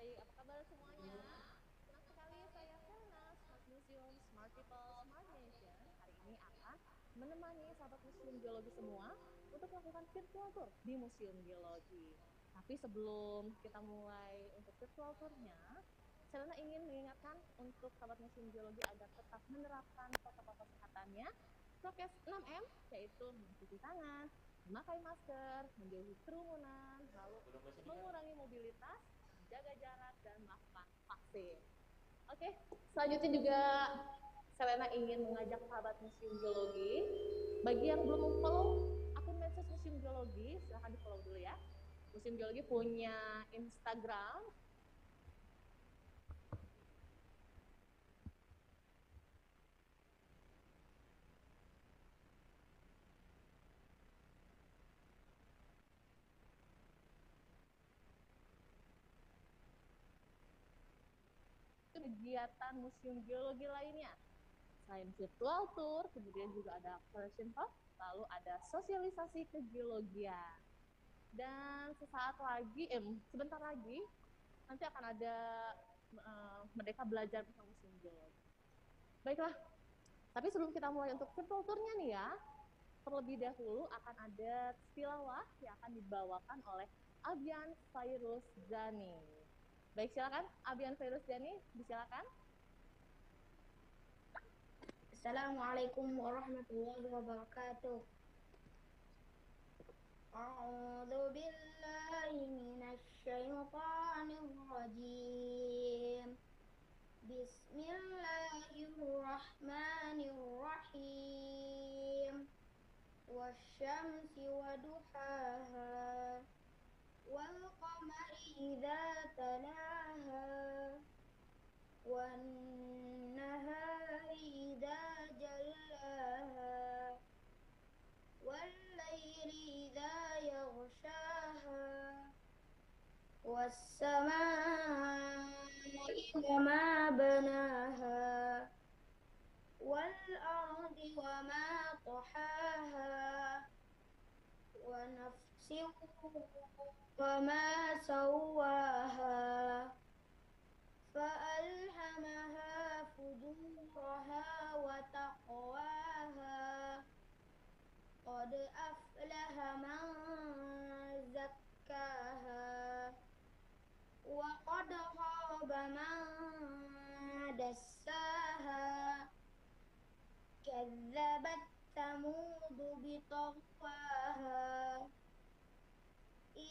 Baik, apa kabar semuanya? Senang sekali saya Selna, Smart Museum, Smart People, Smart Nation. Hari ini akan menemani sahabat Museum Geologi semua untuk melakukan virtual tour di Museum Geologi. Tapi sebelum kita mulai untuk virtual tournya, Selena ingin mengingatkan untuk sahabat Museum Geologi agar tetap menerapkan protokol kesehatannya prokes 6M yaitu mencuci tangan, memakai masker, menjauhi kerumunan, lalu mengurangi mobilitas, jaga jarak dan melakukan vaksin. Oke, selanjutnya juga Selena ingin mengajak sahabat Museum Geologi bagi yang belum follow akun medsos Museum Geologi, silahkan di follow dulu ya. Museum Geologi punya Instagram kegiatan museum geologi lainnya. Selain virtual tour, kemudian juga ada version talk, lalu ada sosialisasi kegeologian. Dan sesaat lagi, eh, sebentar lagi, nanti akan ada uh, Merdeka Belajar bersama Museum Geologi. Baiklah, tapi sebelum kita mulai untuk virtual tournya nih ya, terlebih dahulu akan ada tilawah yang akan dibawakan oleh Abian Fairuz Zani. Baik, silakan Abian Virus Jani, disilakan. Assalamualaikum warahmatullahi wabarakatuh. A'udzu billahi minasy syaithanir rajim. Bismillahirrahmanirrahim. Wasyamsi waduhaha. والقمر إذا تلاها والنهار إذا جلاها والليل إذا يغشاها والسماء وما بناها والأرض وما طحاها ونفس وما سواها فألهمها فجورها وتقواها قد أفلح من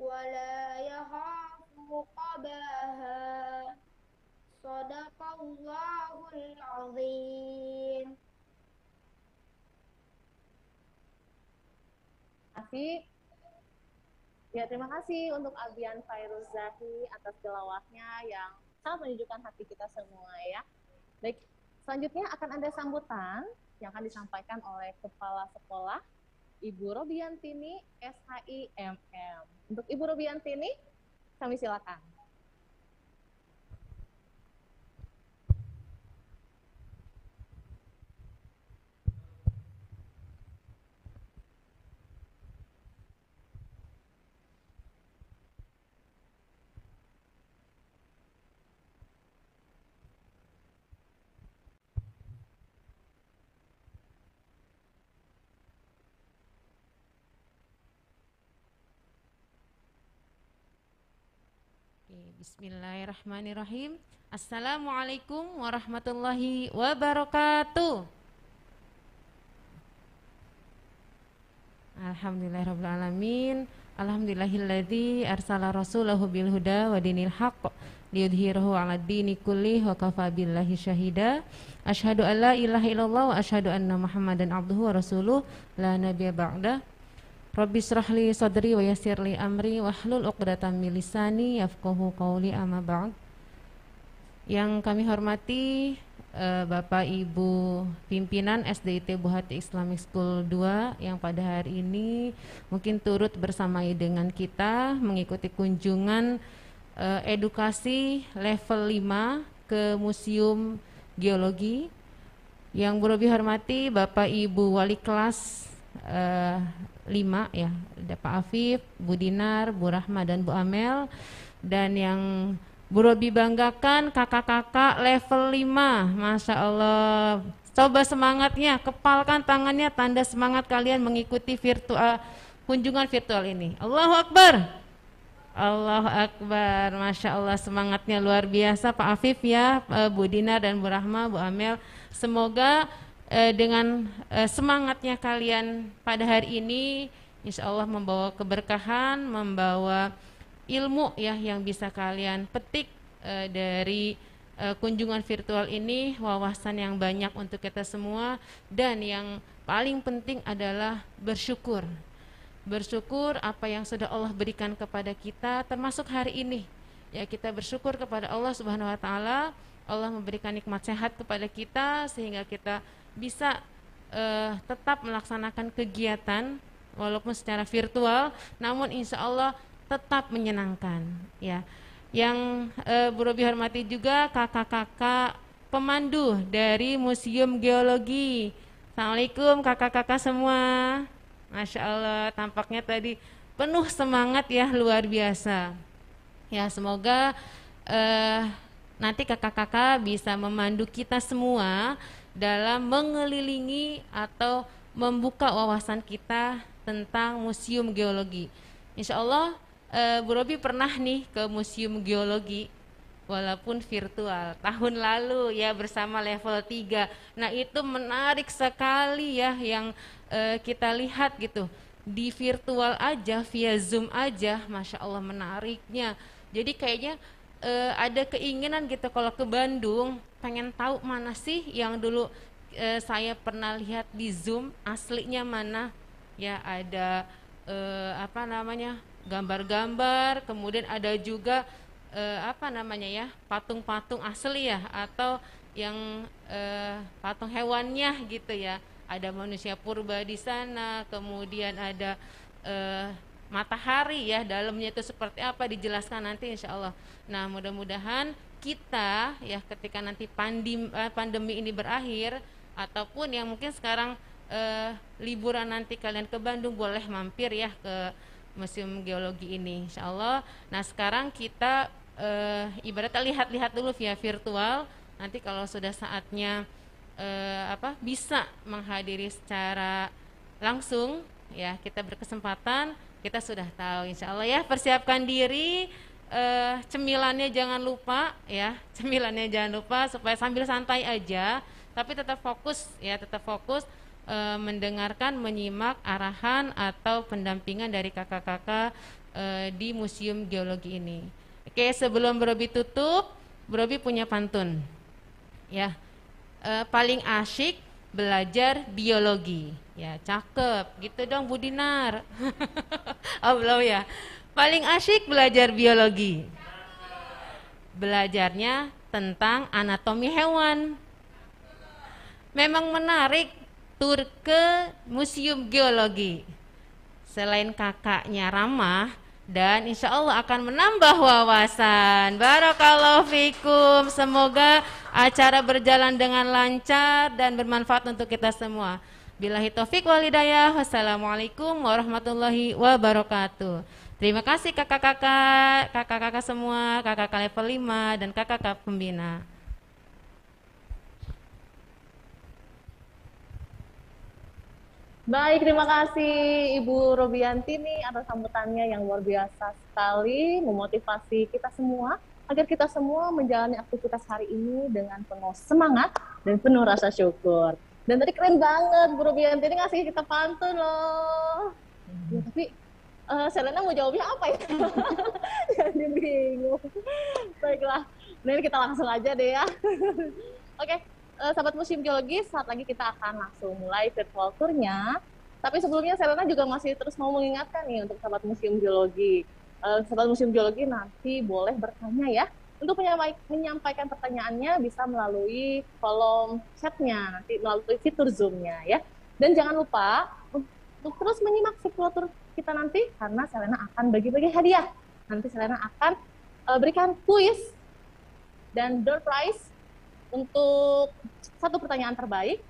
ولا يخاف عقباها صدق الله العظيم kasih. Ya, terima kasih untuk Abian Fairuz Zahi atas tilawahnya yang sangat menyejukkan hati kita semua ya. Baik, selanjutnya akan ada sambutan yang akan disampaikan oleh Kepala Sekolah Ibu Robiantini SHIMM. Untuk Ibu Robiantini, kami silakan. Bismillahirrahmanirrahim. Assalamualaikum warahmatullahi wabarakatuh. Alhamdulillahirrahmanirrahim. Alhamdulillahilladzi arsala rasulahu bil huda wa dinil haqq liyudhhirahu 'ala dini kulli wa kafa billahi syahida. Asyhadu an la ilaha illallah wa asyhadu anna Muhammadan abduhu wa rasuluh la nabiyya ba'da. Rabbi srahli sadri wa amri wahlul uqdatam min lisani. Yang kami hormati uh, Bapak Ibu pimpinan SDIT Buhati Islamic School 2 yang pada hari ini mungkin turut bersamai dengan kita mengikuti kunjungan uh, edukasi level 5 ke Museum Geologi. Yang Burobi hormati Bapak Ibu Wali kelas uh, 5 ya, Pak Afif, Bu Dinar, Bu Rahma dan Bu Amel. Dan yang Bu Robi banggakan kakak-kakak level 5 Masya Allah. Coba semangatnya, kepalkan tangannya tanda semangat kalian mengikuti virtual kunjungan virtual ini. Allahu Akbar. Allahu Akbar. Masya Allah semangatnya luar biasa. Pak Afif ya eh, Bu Dina dan Bu Rahma, Bu Amel. Semoga eh, dengan eh, semangatnya kalian pada hari ini Insya Allah membawa keberkahan, membawa ilmu ya yang bisa kalian petik uh, dari uh, kunjungan virtual ini wawasan yang banyak untuk kita semua dan yang paling penting adalah bersyukur. Bersyukur apa yang sudah Allah berikan kepada kita termasuk hari ini. Ya kita bersyukur kepada Allah Subhanahu wa taala. Allah memberikan nikmat sehat kepada kita sehingga kita bisa uh, tetap melaksanakan kegiatan walaupun secara virtual namun insya Allah tetap menyenangkan ya. Yang e, Bu Robi hormati juga kakak-kakak pemandu dari Museum Geologi. Assalamualaikum kakak-kakak semua. Masya Allah tampaknya tadi penuh semangat ya luar biasa. Ya semoga eh, nanti kakak-kakak bisa memandu kita semua dalam mengelilingi atau membuka wawasan kita tentang Museum Geologi. Insya Allah uh, Bu Robi pernah nih ke Museum Geologi walaupun virtual tahun lalu ya bersama level 3 nah itu menarik sekali ya yang uh, kita lihat gitu. Di virtual aja via zoom aja masya Allah menariknya. Jadi kayaknya uh, ada keinginan gitu kalau ke Bandung pengen tahu mana sih yang dulu uh, saya pernah lihat di zoom aslinya mana ya ada uh, apa namanya gambar-gambar, kemudian ada juga eh, apa namanya ya patung-patung asli ya atau yang eh, patung hewannya gitu ya. Ada manusia purba di sana, kemudian ada eh, matahari ya dalamnya itu seperti apa dijelaskan nanti insya Allah. Nah mudah-mudahan kita ya ketika nanti pandemi, eh, pandemi ini berakhir ataupun yang mungkin sekarang eh, liburan nanti kalian ke Bandung boleh mampir ya ke Museum Geologi ini Insya Allah. Nah sekarang kita uh, ibaratnya lihat-lihat dulu via virtual. Nanti kalau sudah saatnya uh, apa bisa menghadiri secara langsung ya kita berkesempatan kita sudah tahu Insya Allah ya persiapkan diri uh, cemilannya jangan lupa ya cemilannya jangan lupa supaya sambil santai aja tapi tetap fokus ya tetap fokus e, mendengarkan, menyimak arahan atau pendampingan dari kakak-kakak e, di Museum Geologi ini. Oke, sebelum Brobi tutup, Brobi punya pantun. Ya, e, paling asyik belajar biologi. Ya, cakep. Gitu dong Bu Dinar. oh, belum ya. Paling asyik belajar biologi. Belajarnya tentang anatomi hewan. Memang menarik tur ke Museum Geologi. Selain kakaknya ramah dan insya Allah akan menambah wawasan. Barakallahu fikum. Semoga acara berjalan dengan lancar dan bermanfaat untuk kita semua. Bilahi taufik walidayah. Wassalamualaikum warahmatullahi wabarakatuh. Terima kasih kakak-kakak, kakak-kakak semua, kakak-kakak level 5 dan kakak-kakak pembina. Baik, terima kasih Ibu Robianti nih atas sambutannya yang luar biasa sekali, memotivasi kita semua agar kita semua menjalani aktivitas hari ini dengan penuh semangat dan penuh rasa syukur. Dan tadi keren banget Bu Robianti ini ngasih kita pantun loh. Ya, tapi uh, Selena mau jawabnya apa ya? Jadi bingung. Baiklah, ini kita langsung aja deh ya. Oke, okay uh, sahabat museum geologi, saat lagi kita akan langsung mulai virtual tournya. Tapi sebelumnya Selena juga masih terus mau mengingatkan nih untuk sahabat museum geologi. Uh, sahabat museum geologi nanti boleh bertanya ya Untuk menyampaikan pertanyaannya bisa melalui kolom chatnya, nanti melalui fitur Zoom-nya ya. Dan jangan lupa untuk terus menyimak vlog kita nanti karena Selena akan bagi-bagi hadiah. Nanti Selena akan eh, berikan kuis dan door prize untuk satu pertanyaan terbaik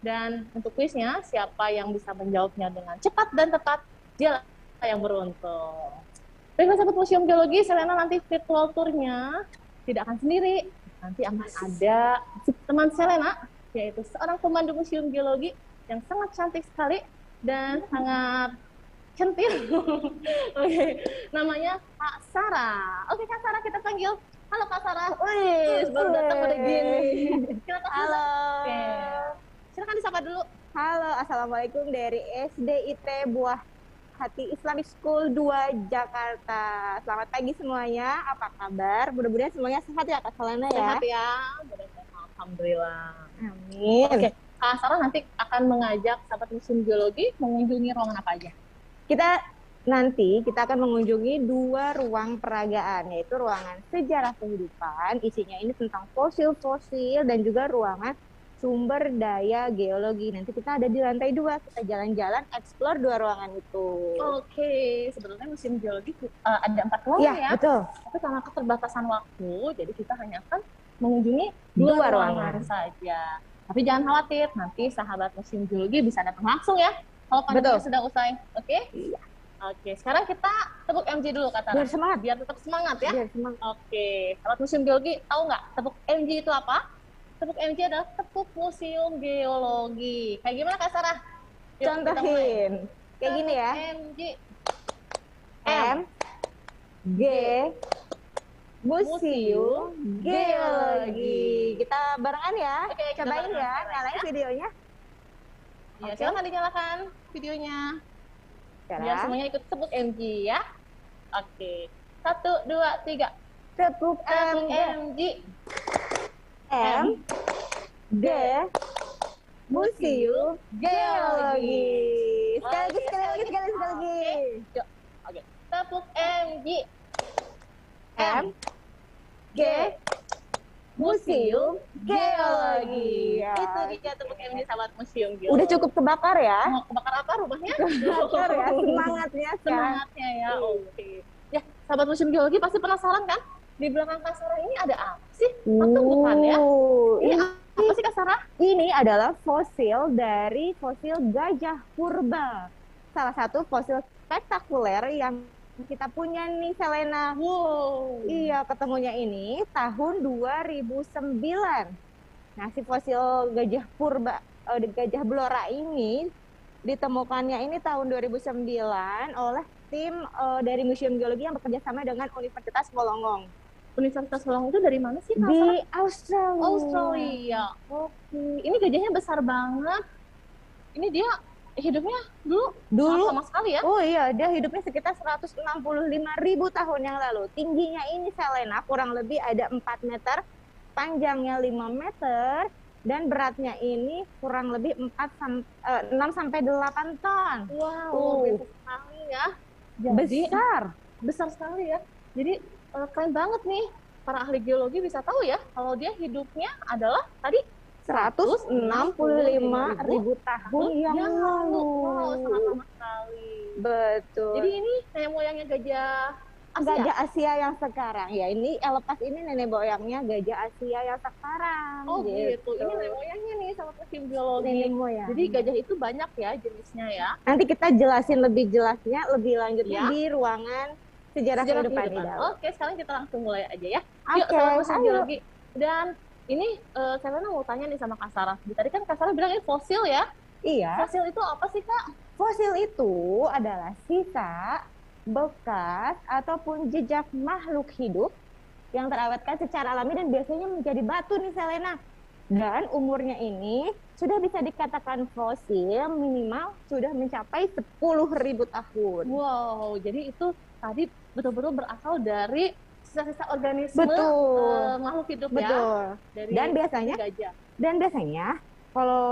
dan untuk kuisnya siapa yang bisa menjawabnya dengan cepat dan tepat dialah yang beruntung. Baiklah sahabat Museum Geologi, Selena nanti virtual tournya tidak akan sendiri. Nanti akan ada teman Selena, yaitu seorang pemandu Museum Geologi yang sangat cantik sekali dan sangat centil. Oke, namanya Kak Sarah. Oke Kak Sarah kita panggil. Halo Kak Sarah. Wih, baru datang pada gini. Silakan. Halo. Oke. Silakan disapa dulu. Halo, Assalamualaikum dari SDIT Buah Hati Islamic School 2 Jakarta. Selamat pagi semuanya. Apa kabar? Mudah-mudahan semuanya sehat ya Kak Salana ya. Sehat ya. Mudah-mudahan. Alhamdulillah. Amin. Oke. Kak Sarah nanti akan mengajak sahabat museum geologi mengunjungi ruangan apa aja? Kita nanti kita akan mengunjungi dua ruang peragaan yaitu ruangan sejarah kehidupan isinya ini tentang fosil-fosil dan juga ruangan sumber daya geologi nanti kita ada di lantai dua kita jalan-jalan explore dua ruangan itu Oke, sebenarnya museum geologi uh, ada empat ruangan Iya ya. betul Tapi karena keterbatasan waktu, jadi kita hanya akan mengunjungi dua, Dua ruangan. ruangan. saja. Tapi jangan khawatir, nanti sahabat museum geologi bisa datang langsung ya. Kalau pandemi sudah usai, oke? Iya. Oke, sekarang kita tepuk MG dulu kata biar semangat biar tetap semangat ya. biar semangat Oke, sahabat museum geologi tahu nggak tepuk MG itu apa? Tepuk MG adalah tepuk museum geologi. Kayak gimana Kak Sarah? Yuk, contohin kayak gini ya MG. M G Museum Geologi. Kita barengan ya. Oke, Cobain ya, nyalain videonya. Ya, Oke. silakan dinyalakan videonya. Biar Sekarang semuanya ikut tepuk MG ya. Oke. Satu, dua, tiga. tepuk Tepuk MG. M G Museum Geologi. Sekali lagi, sekali lagi, sekali lagi, sekali lagi. Oke. Tepuk MG. M G Museum Geologi. Ya. Itu dia tepuk MG sahabat museum geologi. Udah cukup kebakar ya. Mau kebakar apa rumahnya? Kebakar ya, semangatnya. Semangatnya ya. Oke. Ya, sahabat museum geologi pasti penasaran kan? Di belakang Kak Sarah ini ada apa sih? Atau bukan ya? Uh, Ini apa sih Kak Sarah? Ini adalah fosil dari fosil gajah purba. Salah satu fosil spektakuler yang kita punya nih Selena. Wow. Iya, ketemunya ini tahun 2009. Nah, si fosil gajah purba eh, gajah blora ini ditemukannya ini tahun 2009 oleh tim eh, dari Museum Geologi yang bekerja sama dengan Universitas Wollongong Universitas Wollongong itu dari mana sih Kak di Australia. Australia. Oke. Ini gajahnya besar banget. Ini dia hidupnya dulu Dulu sama sekali ya. Oh iya, dia hidupnya sekitar 165 ribu tahun yang lalu. Tingginya ini Selena kurang lebih ada 4 meter, panjangnya 5 meter, dan beratnya ini kurang lebih 4 sam, eh, 6 sampai 8 ton. Wow, luar biasa sekali ya. Jadi Besar. besar sekali ya. Jadi eh, keren banget nih para ahli geologi bisa tahu ya kalau dia hidupnya adalah tadi 165 ribu tahun yang, yang lalu. Wow, sangat lama sekali. Betul. Jadi ini nenek moyangnya gajah Asia. gajah Asia yang sekarang ya ini elepas ini nenek moyangnya gajah Asia yang sekarang. Oh gitu. Ini nenek moyangnya nih sama museum geologi. nenek moyang. Jadi gajah itu banyak ya jenisnya ya. Nanti kita jelasin lebih jelasnya, lebih lanjutnya Ya. di ruangan sejarah, Sejarah kehidupan kehidupan. di dalam. Oke, sekarang kita langsung mulai aja ya. Yuk, sama museum ayo. geologi. Dan ini eh Selena mau tanya nih sama Kak Sarah. Tadi kan Kak Sarah bilang ini fosil ya. Iya, Fosil itu apa sih Kak? fosil itu adalah sisa, bekas, ataupun jejak makhluk hidup yang terawetkan secara alami dan biasanya menjadi batu nih Selena. Dan umurnya ini sudah bisa dikatakan fosil minimal sudah mencapai 10.000 tahun. Wow, jadi itu tadi betul-betul berasal dari sisa-sisa organisme Betul. eh, makhluk hidup ya. Betul. Dari Dan biasanya gajah. Dan biasanya kalau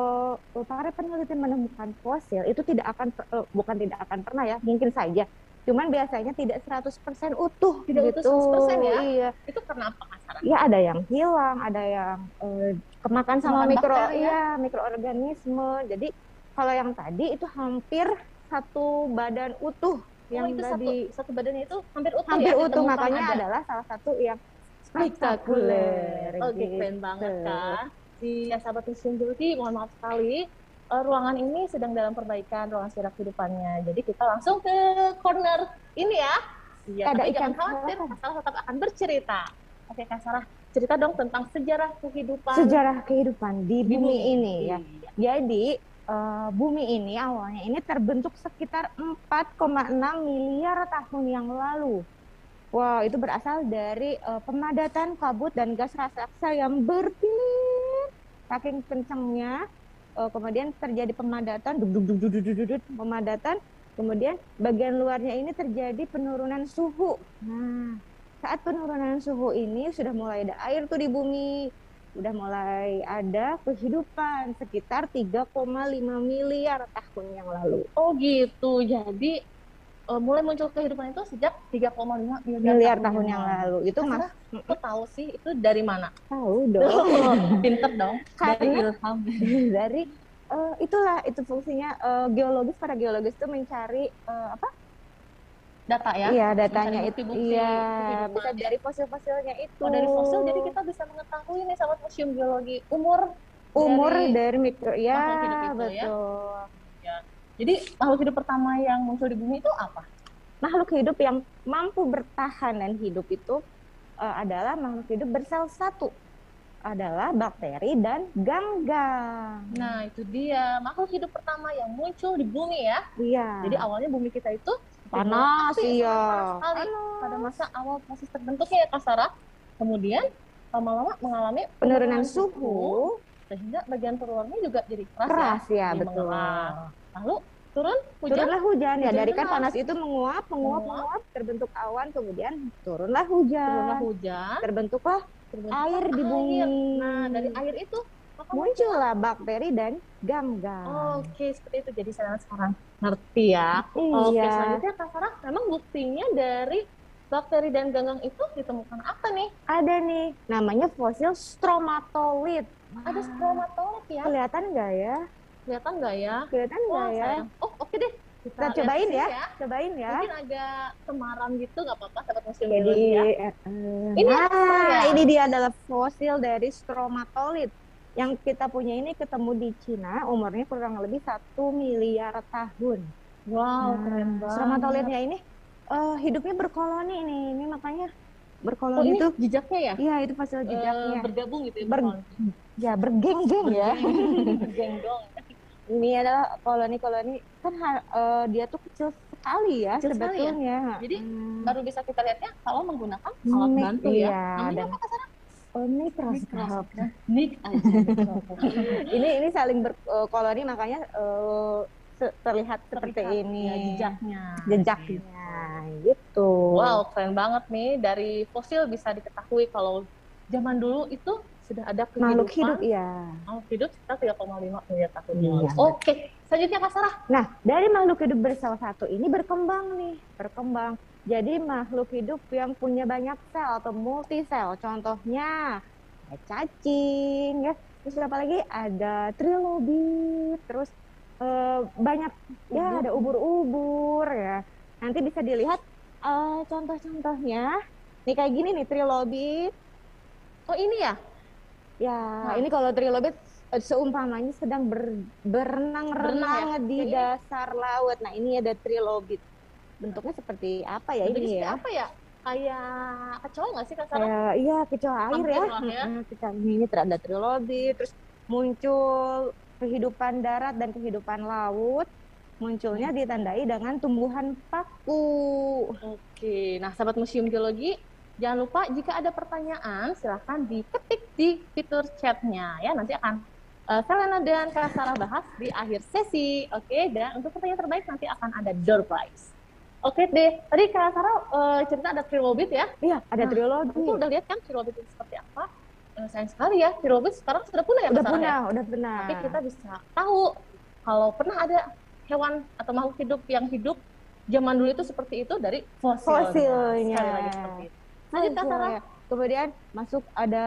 para peneliti menemukan fosil itu tidak akan eh, bukan tidak akan pernah ya, mungkin saja cuman biasanya tidak 100% utuh Tidak gitu. utuh 100% ya? Iya. Itu karena apa? Ya ada yang hilang, ada yang eh, kemakan sama Kemakan mikro bakteri ya? iya, mikroorganisme. Jadi kalau yang tadi itu hampir satu badan utuh yang oh, itu tadi satu, satu badannya itu hampir utuh hampir ya? utuh makanya ada. adalah salah satu yang spektakuler. Oke, keren gitu. banget Kak. Di ya, sahabat museum geologi, mohon maaf sekali. eh, ruangan ini sedang dalam perbaikan ruangan siaran kehidupannya. Jadi kita langsung ke corner ini ya. Iya, Ada tapi ikan jangan khawatir. Kak Sarah tetap akan bercerita. Oke, Kak Sarah, cerita dong tentang sejarah kehidupan Sejarah kehidupan di di bumi ini ya. Iya. Jadi uh, bumi ini awalnya ini terbentuk sekitar 4,6 miliar tahun yang lalu. Wow, itu berasal dari uh, pemadatan kabut dan gas raksasa yang berpilir saking kencangnya. Uh, eh, kemudian terjadi pemadatan, pemadatan. Kemudian bagian luarnya ini terjadi penurunan suhu. Nah, saat penurunan suhu ini sudah mulai ada air tuh di bumi udah mulai ada kehidupan sekitar 3,5 miliar tahun yang lalu. Oh gitu. Jadi eh, mulai muncul kehidupan itu sejak 3,5 miliar, Miliar tahun yang lalu. Itu mas Kok tahu sih itu dari mana? tahu dong. Pinter dong. Dari Karena- ilham. Dari eh, itulah itu fungsinya eh, geologis para geologis itu mencari eh, apa? Data ya. Iya, datanya itu bukti-bukti iya bisa dari fosil-fosilnya itu. Oh, dari fosil jadi kita bisa mengetahui nih sahabat museum geologi umur umur dari dari, mikro ya hidup itu ya. betul. Jadi makhluk hidup pertama yang muncul di bumi itu apa? makhluk hidup yang mampu bertahan dan hidup itu eh, adalah makhluk hidup bersel satu adalah bakteri dan ganggang. Nah, itu dia makhluk hidup pertama yang muncul di bumi ya. iya. Jadi awalnya bumi kita itu panas iya. panas sekali. Panas. pada masa awal proses terbentuknya ya Kak Sarah. Kemudian lama-lama mengalami Penurunan suhu sehingga bagian luarnya juga jadi keras, keras ya, ya. Betul. Lalu turun hujan. Turunlah hujan ya Hujan dari kan panas itu menguap, menguap, Menguap. menguap, terbentuk awan kemudian turunlah hujan. Turunlah hujan. Terbentuklah terbentuklah air di bumi. Nah, dari air itu muncullah bakteri dan ganggang. Oke, seperti itu. Jadi saya sekarang ngerti ya. Iya. Oke, selanjutnya Kak Sarah, memang buktinya dari bakteri dan ganggang itu ditemukan apa nih? Ada nih namanya fosil stromatolith. Ada stromatolith ya. Kelihatan nggak ya? Kelihatan nggak ya? Kelihatan Wah, nggak ya? sayang. Oh, oke deh. Kita, Kita cobain ya. sini Cobain ya. Mungkin agak kemaram gitu, nggak apa-apa, sahabat museum Jadi ya. eh, eh, Ini nah, ya? ini dia adalah fosil dari stromatolith. Yang kita punya ini ketemu di Cina, umurnya kurang lebih satu miliar tahun. Wow, Nah, keren banget. Stromatolithnya ini eh, hidupnya berkoloni nih, ini makanya Oh, berkoloni ini itu, jejaknya ya? iya itu fosil Eh, jejaknya, bergabung gitu ya? Ber- berkoloni. ya bergeng-geng ya. Bergenggong. ini adalah koloni-koloni kan eh, dia tuh kecil sekali ya Kecil sekali ya? sebetulnya. Jadi, Hmm. Baru bisa kita lihatnya kalau menggunakan alat bantu iya, ya. Namanya dan- apa Kak Sarah? Oh, mikroskop. Nik aja. ini ini saling berkoloni makanya eh, se- terlihat seperti Terlihat, ini ya, jejaknya. jejaknya gitu. Wow, keren banget nih. Dari fosil bisa diketahui kalau zaman dulu itu sudah ada kehidupan. makhluk hidup ya. Makhluk hidup sekitar 3,5 miliar tahun yang Iya. lalu. Oke, selanjutnya Kak Sarah. Nah, dari makhluk hidup bersel satu ini berkembang nih, berkembang. Jadi makhluk hidup yang punya banyak sel atau multisel, contohnya ada cacing, ya. Terus apa lagi? Ada trilobit, terus eh, banyak ya Ubur. ada ubur-ubur ya. Nanti bisa dilihat eh, contoh-contohnya. Nih kayak gini nih trilobit. Oh ini ya? Ya, Nah. ini kalau trilobit eh, seumpamanya sedang ber- berenang-renang Berenang ya? di ini? dasar laut. Nah, ini ada trilobit. Bentuknya seperti apa ya Bentuknya ini seperti ya? apa ya? Kayak kecoa nggak sih Kak Sarah? Kayak iya kecoa air Hampir ya. ya. Kecoa ini ada trilobit, terus muncul kehidupan darat dan kehidupan laut. Munculnya ditandai dengan tumbuhan paku. Oke, nah sahabat museum geologi, jangan lupa jika ada pertanyaan silahkan diketik di fitur chatnya ya. Nanti akan eh, Selena dan Kak Sarah bahas di akhir sesi. Oke, dan untuk pertanyaan terbaik nanti akan ada door prize. Oke deh, tadi Kak Sarah eh, cerita ada trilobit ya. Iya, ada Nah, trilobit. Itu udah lihat kan trilobit itu seperti apa? Eh, sayang sekali ya, trilobit sekarang sudah punah ya udah Kak Sarah, ya? punah, udah punah. Tapi kita bisa tahu kalau pernah ada hewan atau makhluk hidup yang hidup zaman dulu itu seperti itu dari fosil. Fosilnya. Sekali lagi seperti itu. Lanjut Kak Sarah. ya. Kemudian masuk ada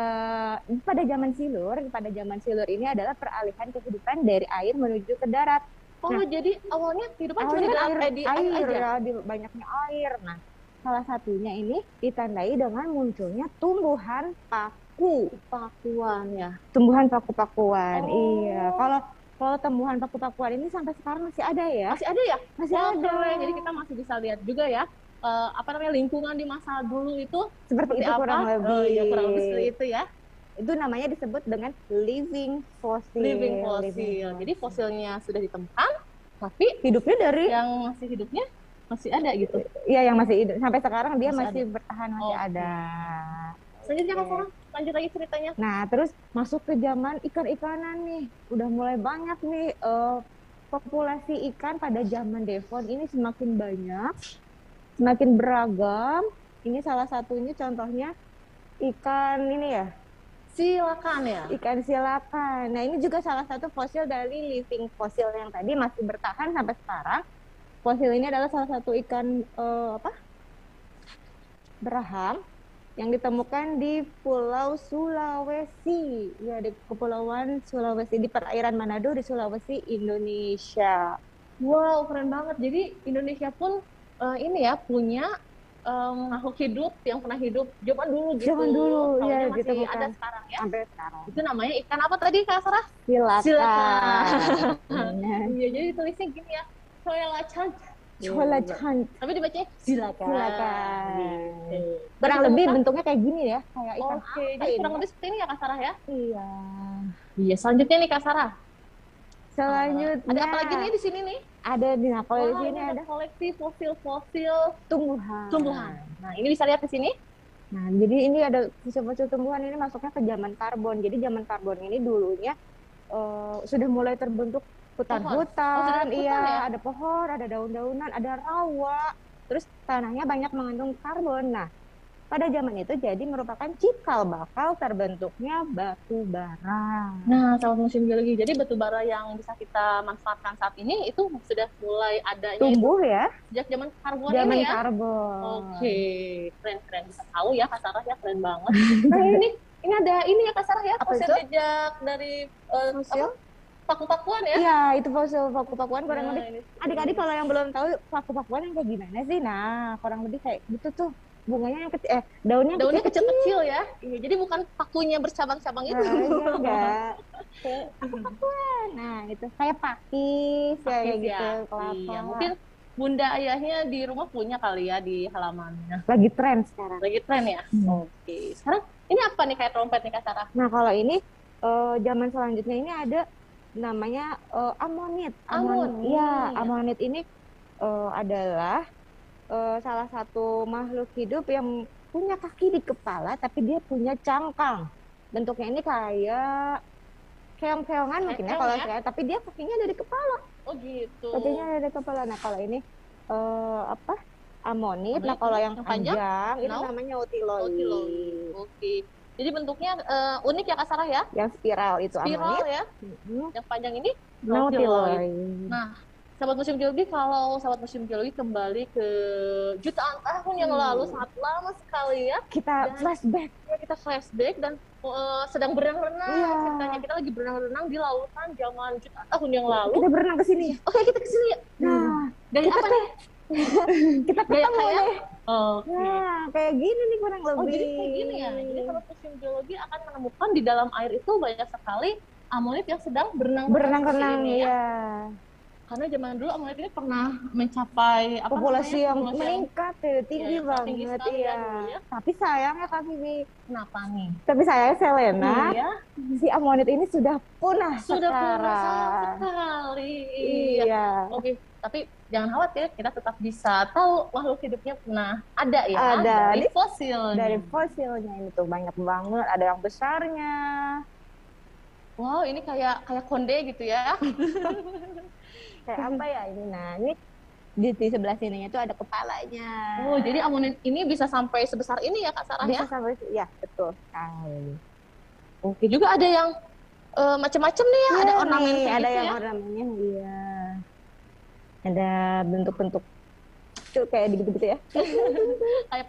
pada zaman silur, pada zaman silur ini adalah peralihan kehidupan dari air menuju ke darat. Oh, Nah. jadi awalnya kehidupan cuma Awalnya di darat, air, eh, di air, air, aja. ya, di banyaknya air. Nah, salah satunya ini ditandai dengan munculnya tumbuhan paku. Pakuan ya. Tumbuhan paku-pakuan. Oh. Iya. Kalau kalau tumbuhan paku-pakuan ini sampai sekarang masih ada ya? Masih ada ya? Masih Wah, ada. keren. Jadi kita masih bisa lihat juga ya. eh, apa namanya lingkungan di masa dulu itu seperti seperti itu apa? kurang lebih. Oh, iya, kurang lebih seperti itu ya. Itu namanya disebut dengan living fossil. Living fossil. Jadi fosilnya sudah ditemukan, tapi hidupnya dari yang masih hidupnya masih ada gitu. Iya yang masih hidup sampai sekarang dia Masih masih, bertahan masih Oke. ada. Selanjutnya Kak Oke. Sarah, lanjut lagi ceritanya. Nah terus masuk ke zaman ikan-ikanan nih, udah mulai banyak nih eh, populasi ikan pada zaman Devon ini semakin banyak, semakin beragam. Ini salah satunya contohnya ikan ini ya, Silakan ya. ikan silakan. Nah ini juga salah satu fosil dari living fosil yang tadi masih bertahan sampai sekarang. Fosil ini adalah salah satu ikan eh, apa? Beraham yang ditemukan di Pulau Sulawesi, ya di Kepulauan Sulawesi di perairan Manado di Sulawesi, Indonesia. Wow, keren banget. Jadi Indonesia pun eh, ini ya punya em, makhluk hidup yang pernah hidup zaman dulu gitu. Zaman dulu, Taunya iya, masih ditemukan. ada sekarang ya. Sampai sekarang. Itu namanya ikan apa tadi Kak Sarah? Iya, jadi tulisnya gini ya. Soelacan. Silakan. Tapi dibacanya silakan. Silakan. Gitu. Kurang lebih bentuknya kayak gini ya, kayak ikan Oke, apa jadi ini? kurang lebih seperti ini ya Kak Sarah ya? Iya. Iya, selanjutnya nih Kak Sarah. Selanjutnya Ada apa lagi nih di sini nih? Ada di nah kalau di Wah, sini ini ada koleksi fosil-fosil tumbuhan. tumbuhan. Nah, ini bisa lihat di sini. Nah, jadi ini ada fosil-fosil tumbuhan ini masuknya ke zaman karbon. Jadi zaman karbon ini dulunya eh, sudah mulai terbentuk Oh, hutan-hutan, hutan iya, ya? ada pohon, ada daun-daunan, ada rawa. Terus tanahnya banyak mengandung karbon. Nah, pada zaman itu jadi merupakan cikal bakal terbentuknya batu bara. Nah, sahabat musim geologi. Jadi batu bara yang bisa kita manfaatkan saat ini itu sudah mulai adanya itu Tumbuh ya, sejak zaman karbon zaman ini ya. karbon. Oke, keren-keren bisa tahu ya Kak Sarah ya keren banget. Nah, ini ini ada ini ya Kak Sarah ya, fosil itu? jejak dari eh, Fosil? apa? Paku-pakuan ya. Iya, itu fosil paku-pakuan kurang Nah, lebih adik-adik kalau yang belum tahu paku-pakuan yang kayak gimana sih? Nah, kurang lebih kayak gitu tuh. Bunganya yang kecil, eh daunnya daunnya kecil-kecil. kecil-kecil ya. Iya, jadi bukan pakunya bercabang-cabang itu. Nah, iya enggak. Kayak. Nah, itu kayak pakis, kayak Pakis gitu, ya. kelapa. Iya, mungkin bunda ayahnya di rumah punya kali ya di halamannya. lagi tren sekarang. Lagi tren ya. Hmm. Oke. Sekarang ini apa nih kayak trompet nih Kak Sarah? Nah, kalau ini eh, zaman selanjutnya ini ada namanya eh, amonit. Amonit. Iya, amonit ini eh, adalah eh, salah satu makhluk hidup yang punya kaki di kepala, tapi dia punya cangkang. Bentuknya ini kayak keong-keongan mungkin ya kalau ya? saya, tapi dia kakinya dari kepala. Oh gitu. Kakinya dari kepala. Nah, kalau ini eh, apa? Amonit. Nah, kalau yang Yang panjang? panjang, itu Nau? namanya Oh, utiloid. tiloid. Oke. Jadi bentuknya eh, unik ya Kak Sarah ya? Yang spiral itu Spiral amonit. ya. Mhm. Yang panjang ini Nautiloid. Nah, sahabat museum geologi kalau sahabat museum geologi kembali ke jutaan tahun yang Hmm. lalu sangat lama sekali ya. kita Dan- flashback Ya, kita flashback dan eh, sedang berenang-renang Iya. ceritanya kita lagi berenang-renang di lautan zaman jutaan tahun yang lalu. kita berenang ke sini Oke, kita ke sini ya. nah Gaya kita apa nih? kita ketemu kayak? Oke. nah kayak gini nih kurang lebih Oh, jadi kayak gini ya. Jadi sahabat museum geologi akan menemukan di dalam air itu banyak sekali amonit yang sedang berenang berenang-renang ini ya. ya Karena zaman dulu amonit ini pernah mencapai apa populasi namanya? yang Populasi yang meningkat ya, tinggi Iya, banget tinggi sekali iya ya ya. tapi sayangnya kak Vivi Kenapa nih? tapi sayangnya Selena Iya, si amonit ini sudah punah sudah sekarang sekali. Iya. iya Oke, tapi jangan khawatir, kita tetap bisa tahu makhluk hidupnya pernah ada ya Ada. dari fosil. dari fosilnya ini tuh banyak banget ada yang besarnya Wow, ini kayak kayak konde gitu ya. kayak apa ya ini nah ini di, di sebelah sininya tuh ada kepalanya Oh, jadi amonit ini bisa sampai sebesar ini ya Kak Sarah bisa ya? sampai ya betul sekali Oke, juga ada yang eh, macam-macam nih ya, ada Iya ornamen nih, kayak ada gitu yang ya. ornamennya iya ada bentuk-bentuk Tuh kayak gitu-gitu ya. Kayak.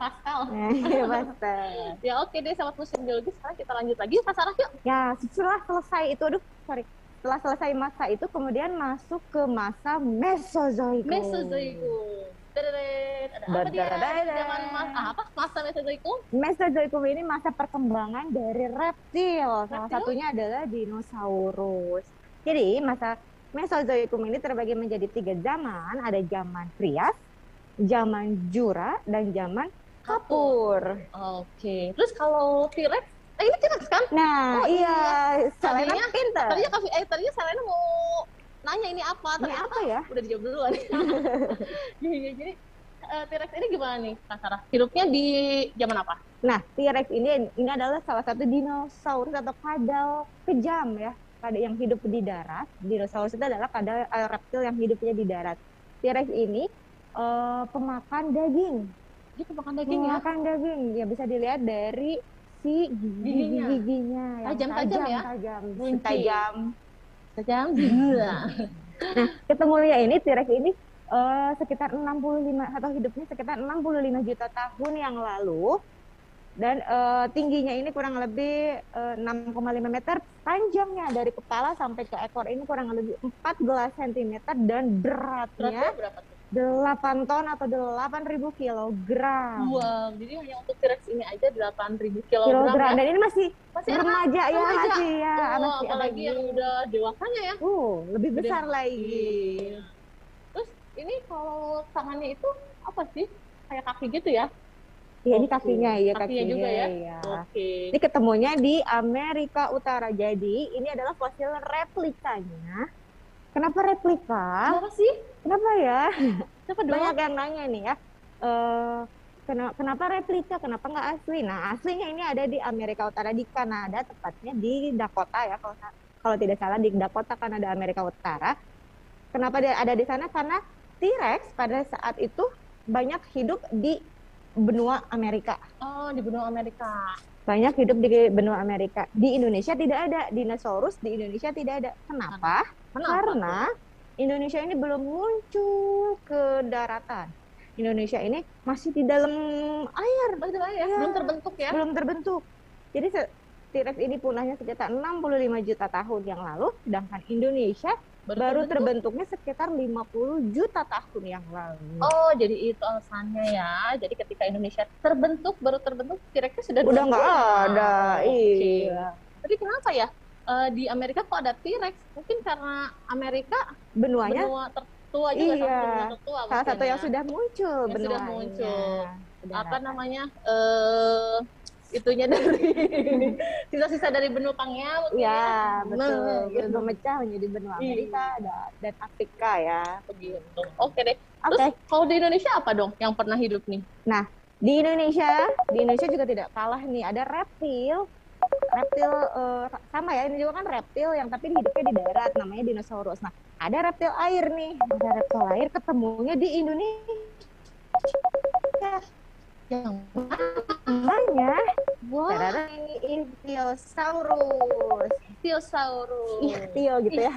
Nah, iya, Basta. Ya oke deh sahabat museum geologi sekarang kita lanjut lagi Kak Sarah yuk. Ya, setelah selesai itu, aduh, sorry. Setelah selesai masa itu, kemudian masuk ke masa Mesozoikum. Mesozoikum. Ada apa dia? Zaman mas ah, apa masa Mesozoikum? Mesozoikum ini masa perkembangan dari reptil. Salah Reptil? satunya adalah dinosaurus. Jadi masa Mesozoikum ini terbagi menjadi tiga zaman. Ada zaman Trias, zaman Jura, dan zaman Kapur. Oke. Terus kalau T-Rex, eh ini T-Rex kan? Nah, Oh, iya, Selena Tadinya- pinter. Tadinya eh tadinya Selena mau nanya ini apa? Ini Ternyata apa ya? udah dijawab duluan. Iya, iya. jadi eh, T-Rex ini gimana nih Kak Sarah? Hidupnya di zaman apa? Nah, T-Rex ini ini adalah salah satu dinosaurus atau kadal kejam ya. Kada yang hidup di darat. Dinosaurus itu adalah kadal eh, reptil yang hidupnya di darat. T-Rex ini eh, pemakan daging. Dia pemakan daging ya? Pemakan daging. Ya bisa dilihat dari si Giginya. gigi-giginya yang Tajam-tajam ya? Tajam, tajam. Tajam. Ketemunya ini T-Rex ini eh, sekitar 65 atau hidupnya sekitar 65 juta tahun yang lalu dan eh, tingginya ini kurang lebih eh, 6,5 meter panjangnya dari kepala sampai ke ekor ini kurang lebih 14 cm dan beratnya Beratnya berapa tuh? 8 ton atau 8.000 kilogram. Wow, jadi hanya untuk T-Rex ini aja 8.000 kilogram, kilogram ya? dan ini masih Masih remaja ya remaja. masih ya Oh, masih apalagi yang udah dewasanya ya. uh lebih besar banget. lagi Iya. Terus ini kalau tangannya itu apa sih? Kayak kaki gitu ya? ya ini kakinya ya Kakinya juga ya? iya. Oke. Ini ketemunya di Amerika Utara. Jadi ini adalah fosil replikanya. Kenapa replika? Kenapa sih? Kenapa ya? Kenapa dong? Banyak yang nanya nih ya. Eh, kena- kenapa replika? Kenapa nggak asli? Nah aslinya ini ada di Amerika Utara di Kanada, tepatnya di Dakota ya kalau kalau tidak salah di Dakota Kanada Amerika Utara. Kenapa dia ada di sana? Karena T-Rex pada saat itu banyak hidup di benua Amerika. Oh, di benua Amerika. banyak hidup di benua Amerika. Di Indonesia tidak ada dinosaurus, di Indonesia tidak ada. Kenapa? Kenapa? Karena Indonesia ini belum muncul ke daratan. Indonesia ini masih di dalam air, Masih ada ya? Belum terbentuk ya? belum terbentuk. Jadi T-Rex ini punahnya sekitar 65 juta tahun yang lalu, sedangkan Indonesia baru terbentuknya sekitar 50 juta tahun yang lalu. Oh, jadi itu alasannya ya. Jadi ketika Indonesia terbentuk, baru terbentuk, T-Rexnya sudah Udah nggak ada, iya. Tapi kenapa ya? Eh, di Amerika kok ada T-Rex? Mungkin karena Amerika Benuanya benua tertua juga Iya. salah satu benua tertua salah mungkin satu yang ya. sudah muncul Yang sudah benuanya. muncul. Ke apa namanya? eh itunya dari sisa-sisa dari benua Pangea mungkin Iya, ya. betul. Nah, Baru gitu. memecah menjadi benua Iya. Amerika ada- dan Afrika ya. begitu. Oke deh. Terus kalau di Indonesia apa dong yang pernah hidup nih? di Indonesia, di Indonesia juga tidak kalah nih. Ada reptil, reptil eh, sama ya. Ini juga kan reptil yang tapi hidupnya di darat, namanya dinosaurus. Nah, ada reptil air nih. Ada reptil air ketemunya di Indonesia. Yang Namanya, wah, tarara, ini Ichthyosaurus. Ichthyosaurus. Ichtio gitu ya.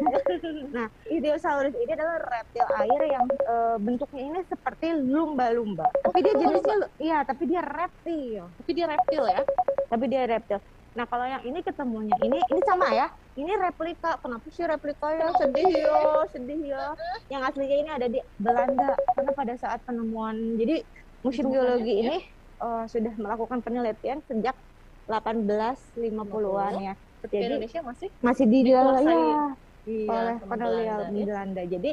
nah, Ichthyosaurus ini adalah reptil air yang eh, bentuknya ini seperti lumba-lumba. Tapi dia jenisnya, iya, tapi dia reptil. Tapi dia reptil ya? Tapi dia reptil. Nah, kalau yang ini ketemunya ini, ini sama ya. Ini replika. Kenapa sih replika ya? Sedih ya, sedih ya. Yang aslinya ini ada di Belanda. Karena pada saat penemuan, jadi Museum Geologi ya. ini eh, sudah melakukan penelitian sejak 1850-an ya. Di Jadi Indonesia masih masih di Dikuasai. ya, iya, oleh penelitian Belanda, ya. Belanda. Jadi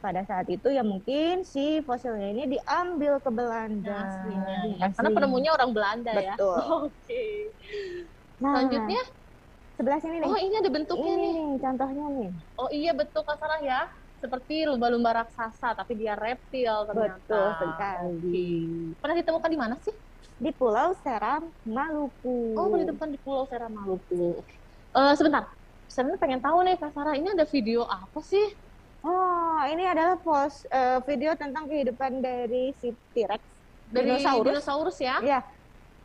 pada saat itu ya mungkin si fosilnya ini diambil ke Belanda. Nah, aslinya ya. Asli. Karena penemunya orang Belanda ya. Betul. Oke. Nah, Selanjutnya, sebelah sini nih. oh ini ada bentuknya ini nih. nih contohnya nih. Oh iya betul Kak Sarah ya. Seperti lumba-lumba raksasa, tapi dia reptil ternyata. Betul sekali. Pernah ditemukan di mana sih? Di Pulau Seram, Maluku. Oh, ditemukan di Pulau Seram Maluku. Eh sebentar, saya pengen tahu nih Kak Sarah, ini ada video apa sih? Oh, ini adalah pos eh, video tentang kehidupan dari si T-Rex. Dari Dinosaurus. dinosaurus ya? Ya,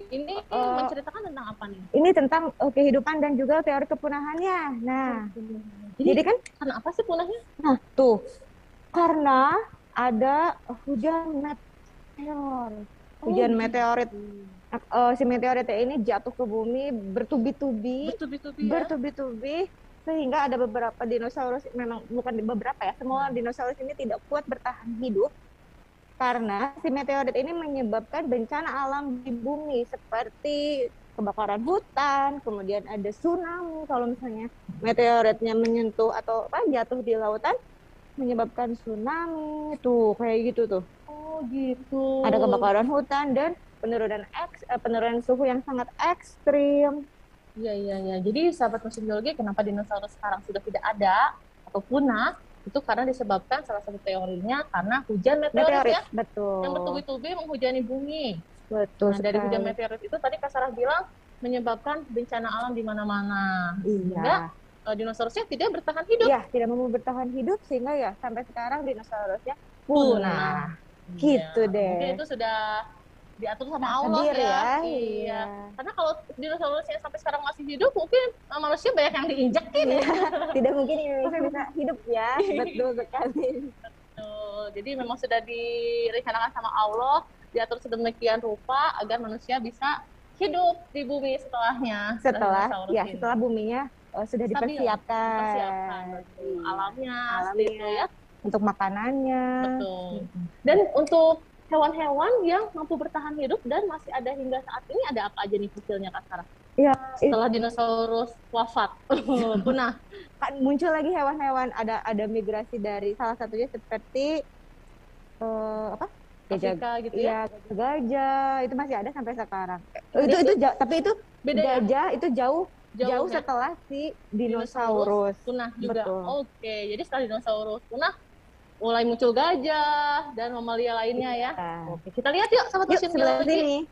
Ini Eh, menceritakan tentang apa nih? ini tentang eh, kehidupan dan juga teori kepunahannya. Nah, Jadi, jadi kan karena apa sih punahnya? Nah, tuh. Karena ada hujan meteor. Oh, Hujan gitu. meteorit. Eh, si meteoritnya ini jatuh ke bumi bertubi-tubi, Bertubi-tubi ya. bertubi-tubi sehingga ada beberapa dinosaurus memang bukan beberapa ya semua dinosaurus ini tidak kuat bertahan hidup karena si meteorit ini menyebabkan bencana alam di bumi seperti kebakaran hutan kemudian ada tsunami kalau misalnya meteoritnya menyentuh atau apa jatuh di lautan menyebabkan tsunami tuh kayak gitu tuh Oh gitu. ada kebakaran hutan dan penurunan eks, eh, penurunan suhu yang sangat ekstrim Iya iya iya. Jadi sahabat musim biologi kenapa dinosaurus sekarang sudah tidak ada atau punah? Itu karena disebabkan salah satu teorinya karena hujan meteorit, meteorit ya betul yang bertubi-tubi menghujani bumi. Betul Nah, dari hujan meteorit itu tadi Kak Sarah bilang menyebabkan bencana alam di mana-mana. Iya. Sehingga eh, dinosaurusnya tidak bertahan hidup. Iya, tidak mau bertahan hidup sehingga ya sampai sekarang dinosaurusnya punah. Gitu Iya. deh. Mungkin itu sudah diatur sama Allah Takdir ya. ya. Iya. Karena kalau dinosaurus yang sampai sekarang masih hidup, mungkin eh, manusia banyak yang diinjakin ya. Tidak mungkin Indonesia bisa hidup ya. Betul sekali. Tuh, jadi memang sudah direncanakan sama Allah, diatur sedemikian rupa agar manusia bisa hidup di bumi setelahnya. Setelah dinosaurus ya, ini. setelah buminya eh, sudah Stabil, dipersiapkan. dipersiapkan betul. alamnya, Alamnya. ya. untuk makanannya. Betul. Dan untuk hewan-hewan yang mampu bertahan hidup dan masih ada hingga saat ini ada apa aja nih fosilnya Kak Sarah? Ya, Setelah dinosaurus wafat, punah. kan muncul lagi hewan-hewan ada ada migrasi dari salah satunya seperti eh, apa? Gajah Afrika gitu ya. Iya, gajah itu masih ada sampai sekarang. Itu itu jauh- tapi itu Beda ya? gajah itu jauh jauh, Jauh, ya? setelah si dinosaurus. punah juga. Betul. Oke, jadi setelah dinosaurus punah, mulai muncul gajah dan mamalia lainnya ya. Nah, Oke, kita lihat yuk Yuk musim sebelah sini.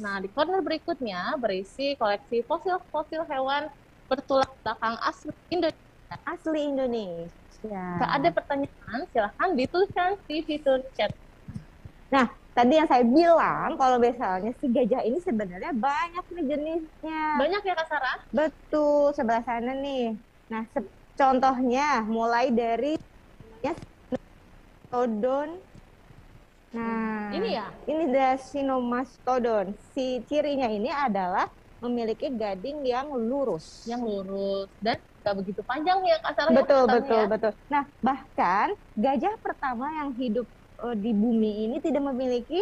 Nah, di corner berikutnya berisi koleksi fosil-fosil hewan bertulang belakang asli Indonesia. Asli Indonesia. Jika ada pertanyaan, silahkan dituliskan di fitur chat. Tadi yang saya bilang kalau misalnya si gajah ini sebenarnya banyak nih jenisnya. Banyak ya Kak Sarah? Betul, sebelah sana nih. Nah, se- contohnya mulai dari ya, Todon. Nah, Ini ya? Ini Dacinomastodon. Si cirinya ini adalah memiliki gading yang lurus. Yang lurus dan nggak begitu panjang ya Kak Sarah. ya betul, betul, ya? betul. Nah, bahkan gajah pertama yang hidup eh, di bumi ini tidak memiliki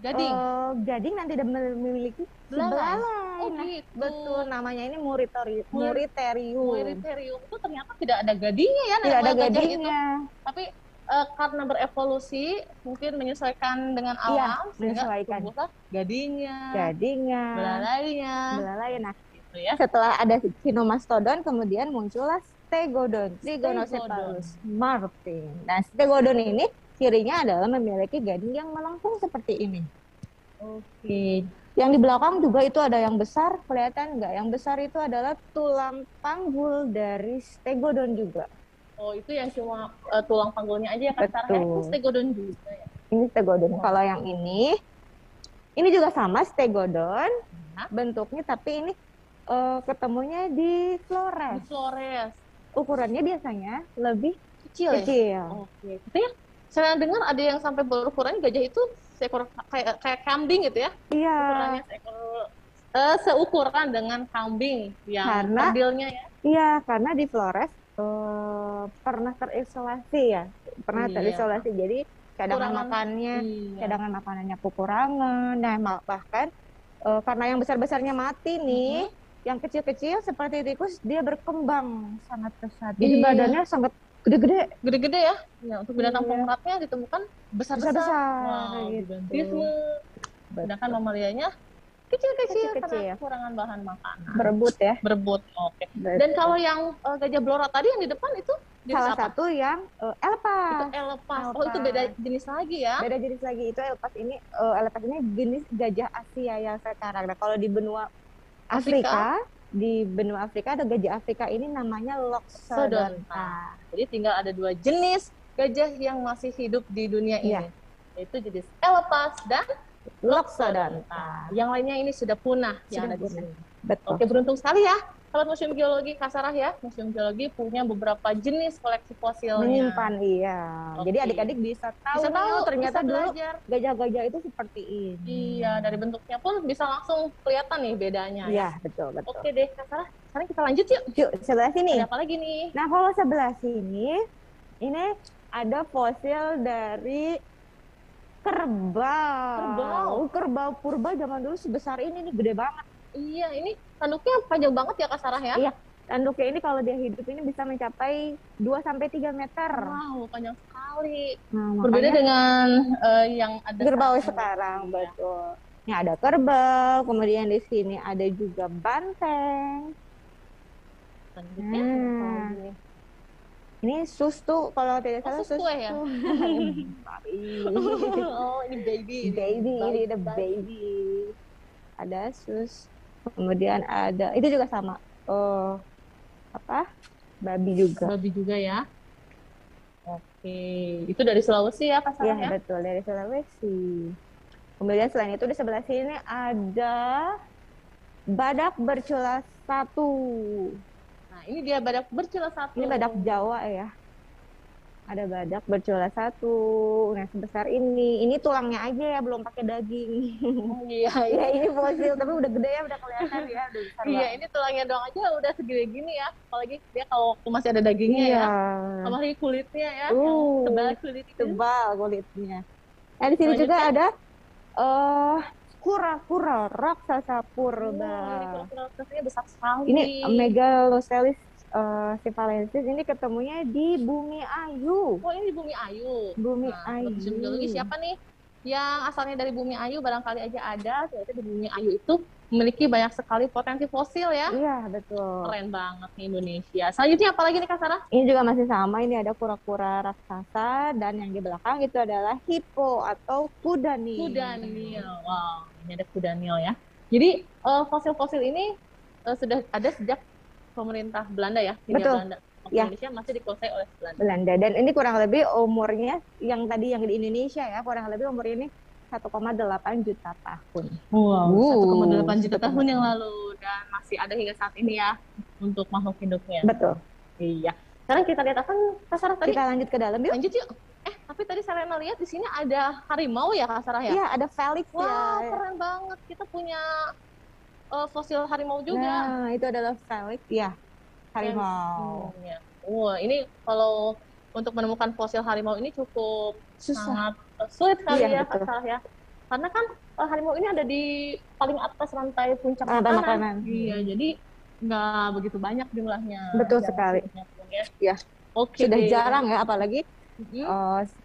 Gading. eh, gading dan tidak memiliki Belalai. belalai. Oh Nah, gitu. betul, namanya ini Muritori- Mur- Muriterium. Muiriterium itu ternyata tidak ada gadingnya ya Tidak ada gajah itu. gadingnya. Tapi eh, karena berevolusi mungkin menyesuaikan dengan Iya, alam sehingga menyesuaikan. gadingnya, Gadingnya, belalainya, belalai. Nah, gitu ya. setelah ada Cinomastodon, kemudian muncullah Stegodon, Trigonocephalus martin. Nah, Stegodon ini cirinya adalah memiliki gading yang melengkung seperti ini. Oke. Yang di belakang juga itu ada yang besar, kelihatan nggak? Yang besar itu adalah tulang panggul dari Stegodon juga. Oh itu yang cuma eh, tulang panggulnya aja ya ya? Betul. Itu stegodon juga ya. Ini Stegodon. Kalau yang ini, ini juga sama Stegodon, Ya. bentuknya tapi ini eh, ketemunya di Di Flores. Flores. Ukurannya biasanya lebih Kecil ya? kecil. Oke. Itu ya. Saya dengar ada yang sampai berukuran gajah itu seekor kayak kayak kambing gitu ya. Iya. Ukurannya seekor eh, seukuran dengan kambing yang Karena- ya. Iya, karena di Flores eh, pernah terisolasi ya, pernah Iya. terisolasi. Jadi cadangan Kekurangan- makannya, Iya. cadangan makanannya kekurangan. Nah, bahkan eh, karena yang besar-besarnya mati nih, Mhm. yang kecil-kecil seperti tikus dia berkembang sangat pesat. Jadi Iya. badannya sangat gede-gede, Gede-gede ya. Ya, untuk binatang Iya. penguratnya ditemukan besar-besar. besar-besar Wow, gitu. Sedangkan mamalianya kecil-kecil karena Kecil-kecil. kekurangan bahan makanan. Berebut ya. Berebut. Oke. Dan kalau yang eh, gajah blora tadi yang di depan itu jenis salah apa? satu yang eh, Itu elpas. Oh, itu beda jenis lagi ya. Beda jenis lagi itu elpas ini eh, elpas ini jenis gajah Asia yang sekarang. Nah, kalau di benua Afrika, di benua Afrika ada gajah Afrika ini namanya Loxodonta. Jadi tinggal ada dua jenis gajah yang masih hidup di dunia ini. Iya. Yaitu jenis elepas dan Loxodonta. Yang lainnya ini sudah punah yang Sudah ada di punah. sini. Betul. Oke, beruntung sekali ya Sahabat Museum Geologi Kasarah ya, Museum Geologi punya beberapa jenis koleksi fosilnya. Menyimpan iya. Oke. Jadi adik-adik bisa tahu, Bisa tahu, oh, ternyata bisa dulu belajar. gajah-gajah itu seperti ini. Iya, dari bentuknya pun bisa langsung kelihatan nih bedanya. ya. Iya, betul, betul. Oke deh, Kak Sarah. Sekarang kita lanjut yuk. Yuk, sebelah sini. Ada apa lagi nih? Nah, kalau sebelah sini, ini ada fosil dari kerbau. Kerbau. Kerbau purba zaman dulu sebesar ini nih, gede banget. Iya, ini tanduknya panjang banget ya Kak Sarah ya? Iya. Tanduknya ini kalau dia hidup ini bisa mencapai 2 sampai 3 meter. Wow, panjang sekali. Nah, Berbeda dengan eh, yang ada kerbau sekarang, Iya. betul. Ini ada kerbau, kemudian di sini ada juga banteng. Tanduknya Hmm. Ini sus tuh kalau tidak Oh, salah sus kue ya? oh, ini baby. baby, ini ada baby. Ada sus. Kemudian ada itu juga sama. Oh, apa? Babi juga. Babi juga ya. Oke, itu dari Sulawesi ya Iya, Sarah ya? betul dari Sulawesi. Kemudian selain itu di sebelah sini ada badak bercula satu. Nah, ini dia badak bercula satu. Ini badak Jawa ya. Ada badak bercula satu. Nah, sebesar ini. Ini tulangnya aja ya, belum pakai daging. Oh, iya, ya, iya. ini fosil, tapi udah gede ya, udah kelihatan ya. Udah besar Iya, banget. ini tulangnya doang aja udah segede gini ya. Apalagi dia kalau waktu masih ada dagingnya Iya. ya. Apalagi kulitnya ya, Uh, tebal kulit itu. Tebal kulitnya. Nah, di sini juga ya. ada eh kura-kura raksasa purba. Wah, ini kura-kura raksasanya besar sekali. Ini Megalocelis uh, sivalensis ini ketemunya di Bumi Ayu. Oh, ini di Bumi Ayu. Bumi Nah, Ayu. Geologi siapa nih yang asalnya dari Bumi Ayu barangkali aja ada ternyata di Bumi Ayu itu memiliki banyak sekali potensi fosil ya. Iya, betul. Keren banget nih Indonesia. Selanjutnya apa lagi nih Kak Sarah? Ini juga masih sama, ini ada kura-kura raksasa dan yang di belakang itu adalah hippo atau kuda nih. Kuda Nil. Wow, ini ada kuda Nil ya. Jadi eh, fosil-fosil ini eh, sudah ada sejak pemerintah Belanda ya, Hindia Betul. Belanda. Waktu Ya. Indonesia masih dikuasai oleh Belanda. Belanda dan ini kurang lebih umurnya yang tadi yang di Indonesia ya, kurang lebih umur ini 1,8 juta tahun. Wow, Uh, 1,8 juta 1,8. tahun yang lalu dan masih ada hingga saat ini ya untuk makhluk hidupnya. Betul. Iya. Sekarang kita lihat apa nih, Kak Sarah tadi? Kita lanjut ke dalam yuk. Lanjut yuk. Eh, tapi tadi Selena lihat di sini ada harimau ya, Kak Sarah ya? Iya, ada Felix Wah, ya. keren banget. Kita punya eh, fosil harimau juga. Nah, itu adalah Felix ya. Harimau. Hmm, ya. Wah, ini kalau untuk menemukan fosil harimau ini cukup Susah. sangat eh, sulit kali Iya, ya, betul. Ya. Karena kan eh, harimau ini ada di paling atas rantai puncak Rantai makanan. makanan. Iya, jadi nggak begitu banyak jumlahnya. Betul sekali. jumlahnya ya. Iya. Oke Sudah jarang ya apalagi Hmm, eh, s-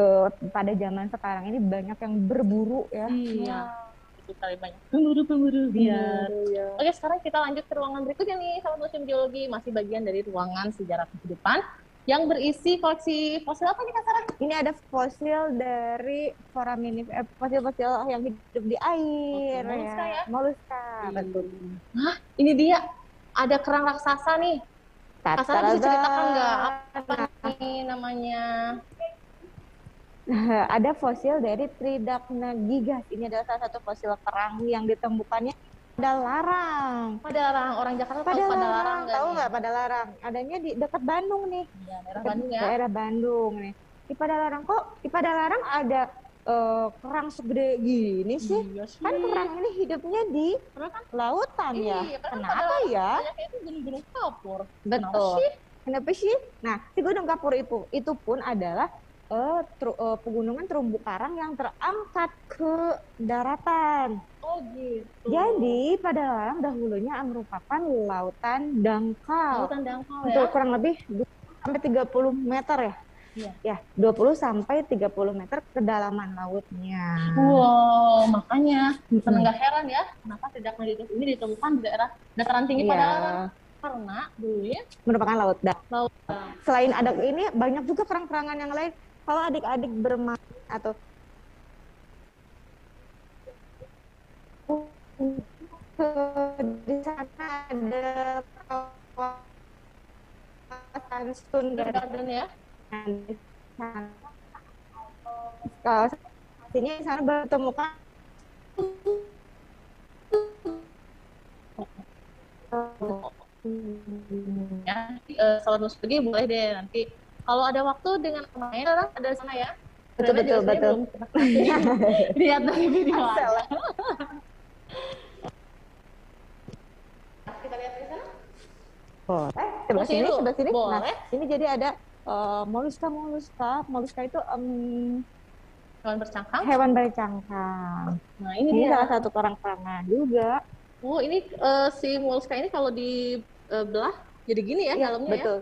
eh, pada zaman sekarang ini banyak yang berburu ya. Iya. Kali banyak. Pemburu-pemburu biar. Iya. Oke, sekarang kita lanjut ke ruangan berikutnya nih, sahabat museum geologi. Masih bagian dari ruangan sejarah kehidupan yang berisi koleksi fosil apa nih, Kak Sarah? Ini ada fosil dari foraminif eh, fosil-fosil yang hidup di air Oke, moluska ya? Moluska, Hmm. betul. Ini dia, ada kerang raksasa nih. Kak Sarah bisa ceritakan nggak apa nih namanya? ada fosil dari Tridacna gigas. Ini adalah salah satu fosil kerang yang ditemukannya pada larang. Pada larang orang Jakarta Pada tahu pada larang, larang tahu nggak pada larang? Adanya di dekat Bandung nih. Ya, daerah Bandung ya. Daerah Bandung nih. Di pada larang kok di pada larang ada eh, kerang segede gini sih. Iya sih. Kan kerang ini hidupnya di kan lautan ya. Iya, karena Kenapa pada ya? itu gunung-gunung kapur. Kenapa Betul. sih? Kenapa sih? Nah, si Gunung Kapur itu itu pun adalah eh, teru- eh, pegunungan terumbu karang yang terangkat ke daratan. Oh gitu. Jadi pada larang dahulunya merupakan lautan dangkal. Lautan dangkal Untuk ya. kurang lebih 20 sampai 30 meter ya. Iya. Ya, 20 sampai 30 meter kedalaman lautnya. Wow, makanya nggak heran ya kenapa tidak meditus ini ditemukan di daerah dataran tinggi pada Iya, larang karena dulunya merupakan laut dangkal. laut Selain ada ini banyak juga kerang-kerangan yang lain. Kalau adik-adik bermain atau di sana ada kawasan Sunda garden ya. di sana. Kawasan sini di sana bertemukan ya eh, sahabat musugi boleh deh nanti kalau ada waktu dengan main orang ada di sana ya Betul, Karena betul, betul. lihat dari video aja. kita lihat di sana Boleh. Sebelah Sini dulu. sebelah sini. Nah, Boleh. ini jadi ada eh, moluska moluska. Moluska itu em, hewan bercangkang hewan bercangkang. nah ini, Ini dia salah satu kerang-kerangan juga. oh ini eh, si molluska ini kalau dibelah jadi gini ya Iya, dalamnya ya betul.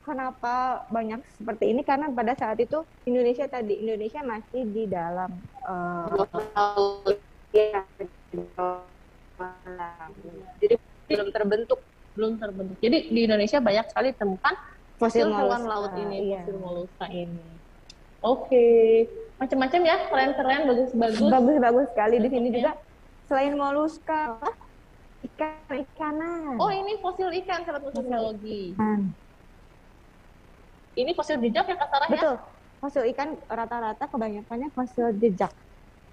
Kenapa banyak seperti ini? Karena pada saat itu Indonesia tadi Indonesia masih di dalam eh, ya, jadi belum terbentuk belum terbentuk jadi di Indonesia banyak sekali ditemukan fosil hewan laut ini Iya. fosil molluska ini oke macam-macam ya keren-keren bagus-bagus Bagus-bagus sekali di sini juga. Selain moluska, ikan-ikanan. oh ini fosil ikan sahabat musuh biologi Hmm. Ini fosil jejak ya Kak Sarah ya Betul. Fosil ikan rata-rata kebanyakannya fosil jejak.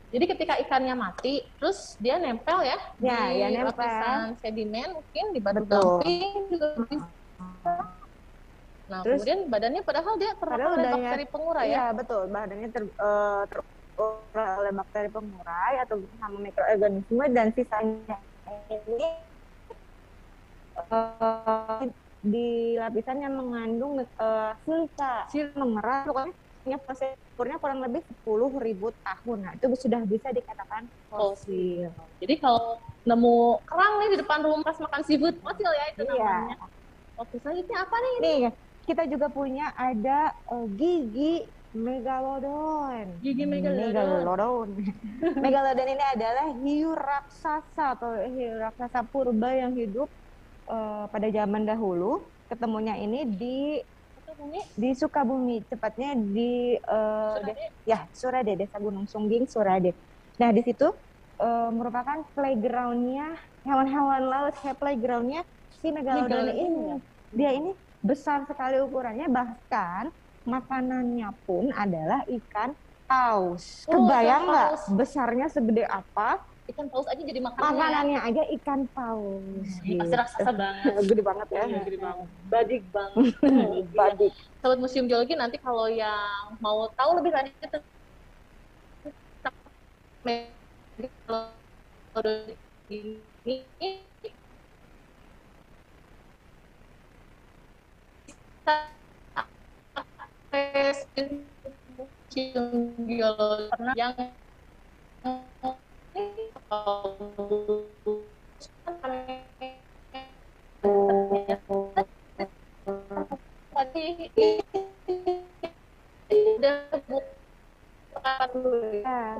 jadi ketika ikannya mati terus dia nempel ya Ya, di ya, nempel. lapisan sedimen mungkin di batu gamping juga bisa nah Terus- kemudian badannya padahal dia Padahal oleh badannya- bakteri pengurai ya Iya, betul. Bahannya ter, eh, terurai oleh bakteri pengurai atau sama mikroorganisme dan sisanya ini eh, di lapisan yang mengandung eh, silika, Silika. mengeras, pokoknya punya proses umurnya kurang lebih 10.000 tahun. Nah, itu sudah bisa dikatakan fosil. Jadi kalau nemu kerang nih di depan rumah pas makan seafood fosil ya itu Iya. namanya. Oke selanjutnya apa nih? Nih, kita juga punya ada eh, gigi megalodon. Gigi megalodon. Megalodon. Megalodon ini adalah hiu raksasa atau hiu raksasa purba yang hidup eh, pada zaman dahulu. Ketemunya ini di Ini di Sukabumi, tepatnya di eh, sudah de- ya Surade, Desa Gunung Sungging, Surade. Nah di situ eh, merupakan playgroundnya hewan-hewan laut, playgroundnya si megalodon Megalodon ini. ya? Dia ini besar sekali ukurannya, bahkan makanannya pun adalah ikan paus. Oh, Kebayang nggak paus. besarnya segede apa? Ikan paus aja jadi makanannya. ya? Makanannya aja ikan paus. Ini pasti raksasa banget. Gede banget ya. Iya, gede banget. Badik banget. Badik. Sobat Museum Geologi nanti kalau yang mau tahu lebih lanjut tentang ini Museum Geologi yang udah bukan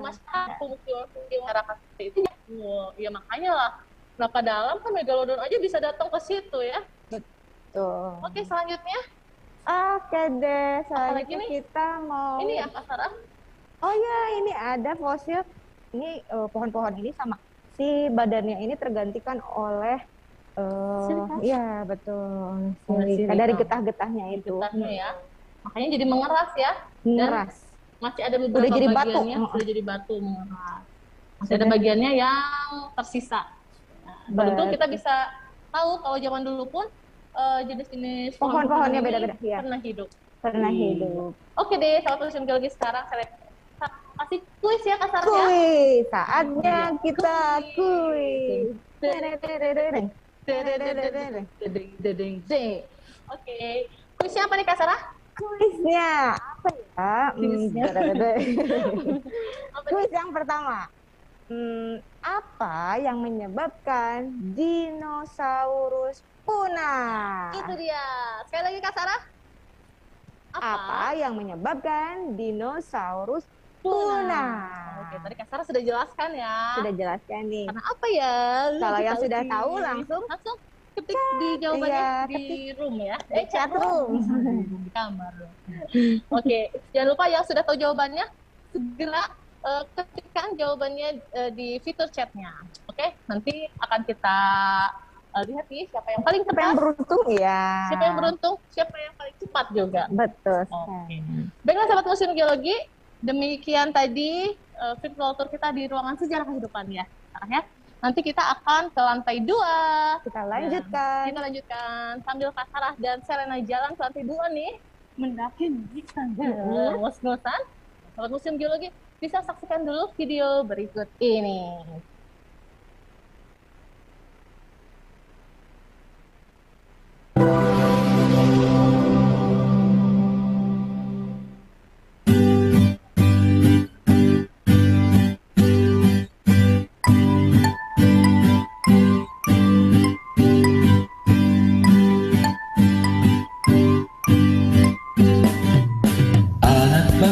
masyarakat itu ya makanya lah nah ke dalam kan megalodon aja bisa datang ke situ ya Tuh. oke selanjutnya Oke deh, selanjutnya kita mau. ini ya Kak Sarah Oh ya, ini ada fosil. Ini eh, pohon-pohon ini sama si badannya ini tergantikan oleh. eh Silika? Iya betul. Silika. Dari getah-getahnya itu. getahnya ya makanya jadi mengeras ya Mengeras. masih ada beberapa Udah jadi batu. bagiannya Heeh. sudah jadi batu mengeras masih ada bagiannya yang tersisa nah, Betul. kita bisa tahu kalau zaman dulu pun eh, jenis-jenis Pohon-pohonnya beda-beda, iya. pernah hidup Pernah Hmm. hidup. oke deh sahabat geologi sekarang saya kasih kuis ya Kak Sarah ya Kuis, saatnya kita Kuis. Oke, kuisnya apa nih Kak Sarah? Kuisnya apa ya? Hmm. Apa? Kuis yang pertama. Hmm, apa yang menyebabkan dinosaurus punah? Itu dia. Sekali lagi Kak Sarah. Apa yang menyebabkan dinosaurus Punah. punah? Oke, tadi Kak Sarah sudah jelaskan ya. Sudah jelaskan nih. Karena apa ya? Kalau yang sudah uji. tahu langsung langsung ketik di jawabannya Iya, di room ya. Di chat room. di kamar. Oke, jangan lupa yang sudah tahu jawabannya segera eh, ketikkan jawabannya eh, di fitur chatnya. Oke, nanti akan kita eh, lihat nih siapa yang paling Siapa yang beruntung ya? siapa yang beruntung, siapa yang paling cepat juga. Betul. Oke. sekali. Baiklah sahabat museum geologi, demikian tadi uh, virtual tour kita di ruangan sejarah kehidupan ya. Sarah ya. Nanti kita akan ke lantai dua. Kita lanjutkan. Kita lanjutkan sambil Kak Sarah dan Selena jalan ke lantai dua nih mendaki tangga Mm-mm. ngos-ngosan. Sobat Museum Geologi bisa saksikan dulu video berikut ini.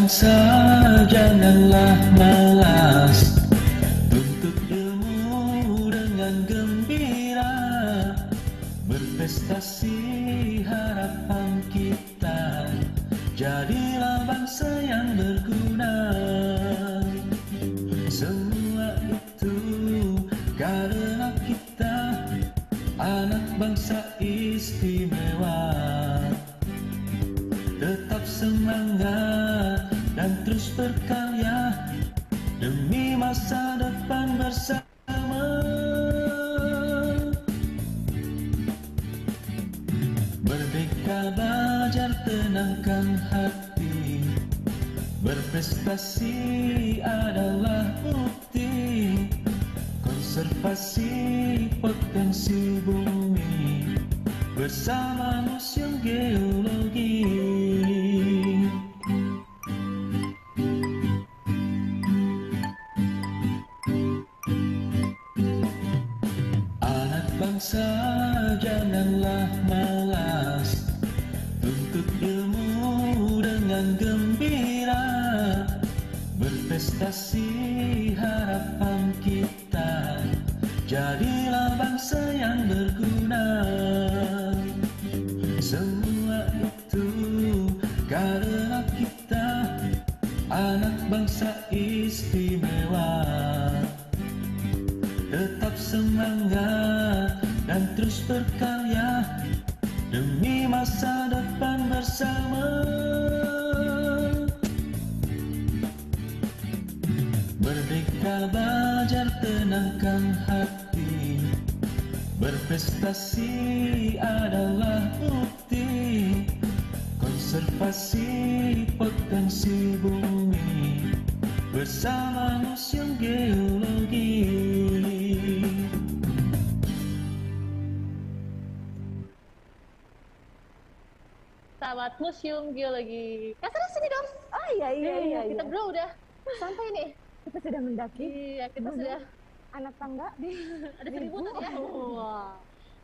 Bangsa janganlah malas. Tuntut ilmu dengan gembira. Berprestasi harapan kita. Jadilah bangsa yang berguna. Semua itu karena kita. Anak bangsa istimewa. Tetap semangat berkarya demi masa depan bersama. Merdeka belajar tenangkan hati, berprestasi adalah bukti. Konservasi potensi bumi bersama Museum Geologi. Belajar tenangkan hati Berprestasi adalah bukti Konservasi potensi bumi Bersama Museum Geologi Sahabat Museum Geologi. Kak Sarah sini dong. Oh iya iya Eh, iya. kita iya. berdua udah sampai nih. Kita sudah mendaki Iya, kita sudah anak tangga di ada seribu tadi ya. Wah.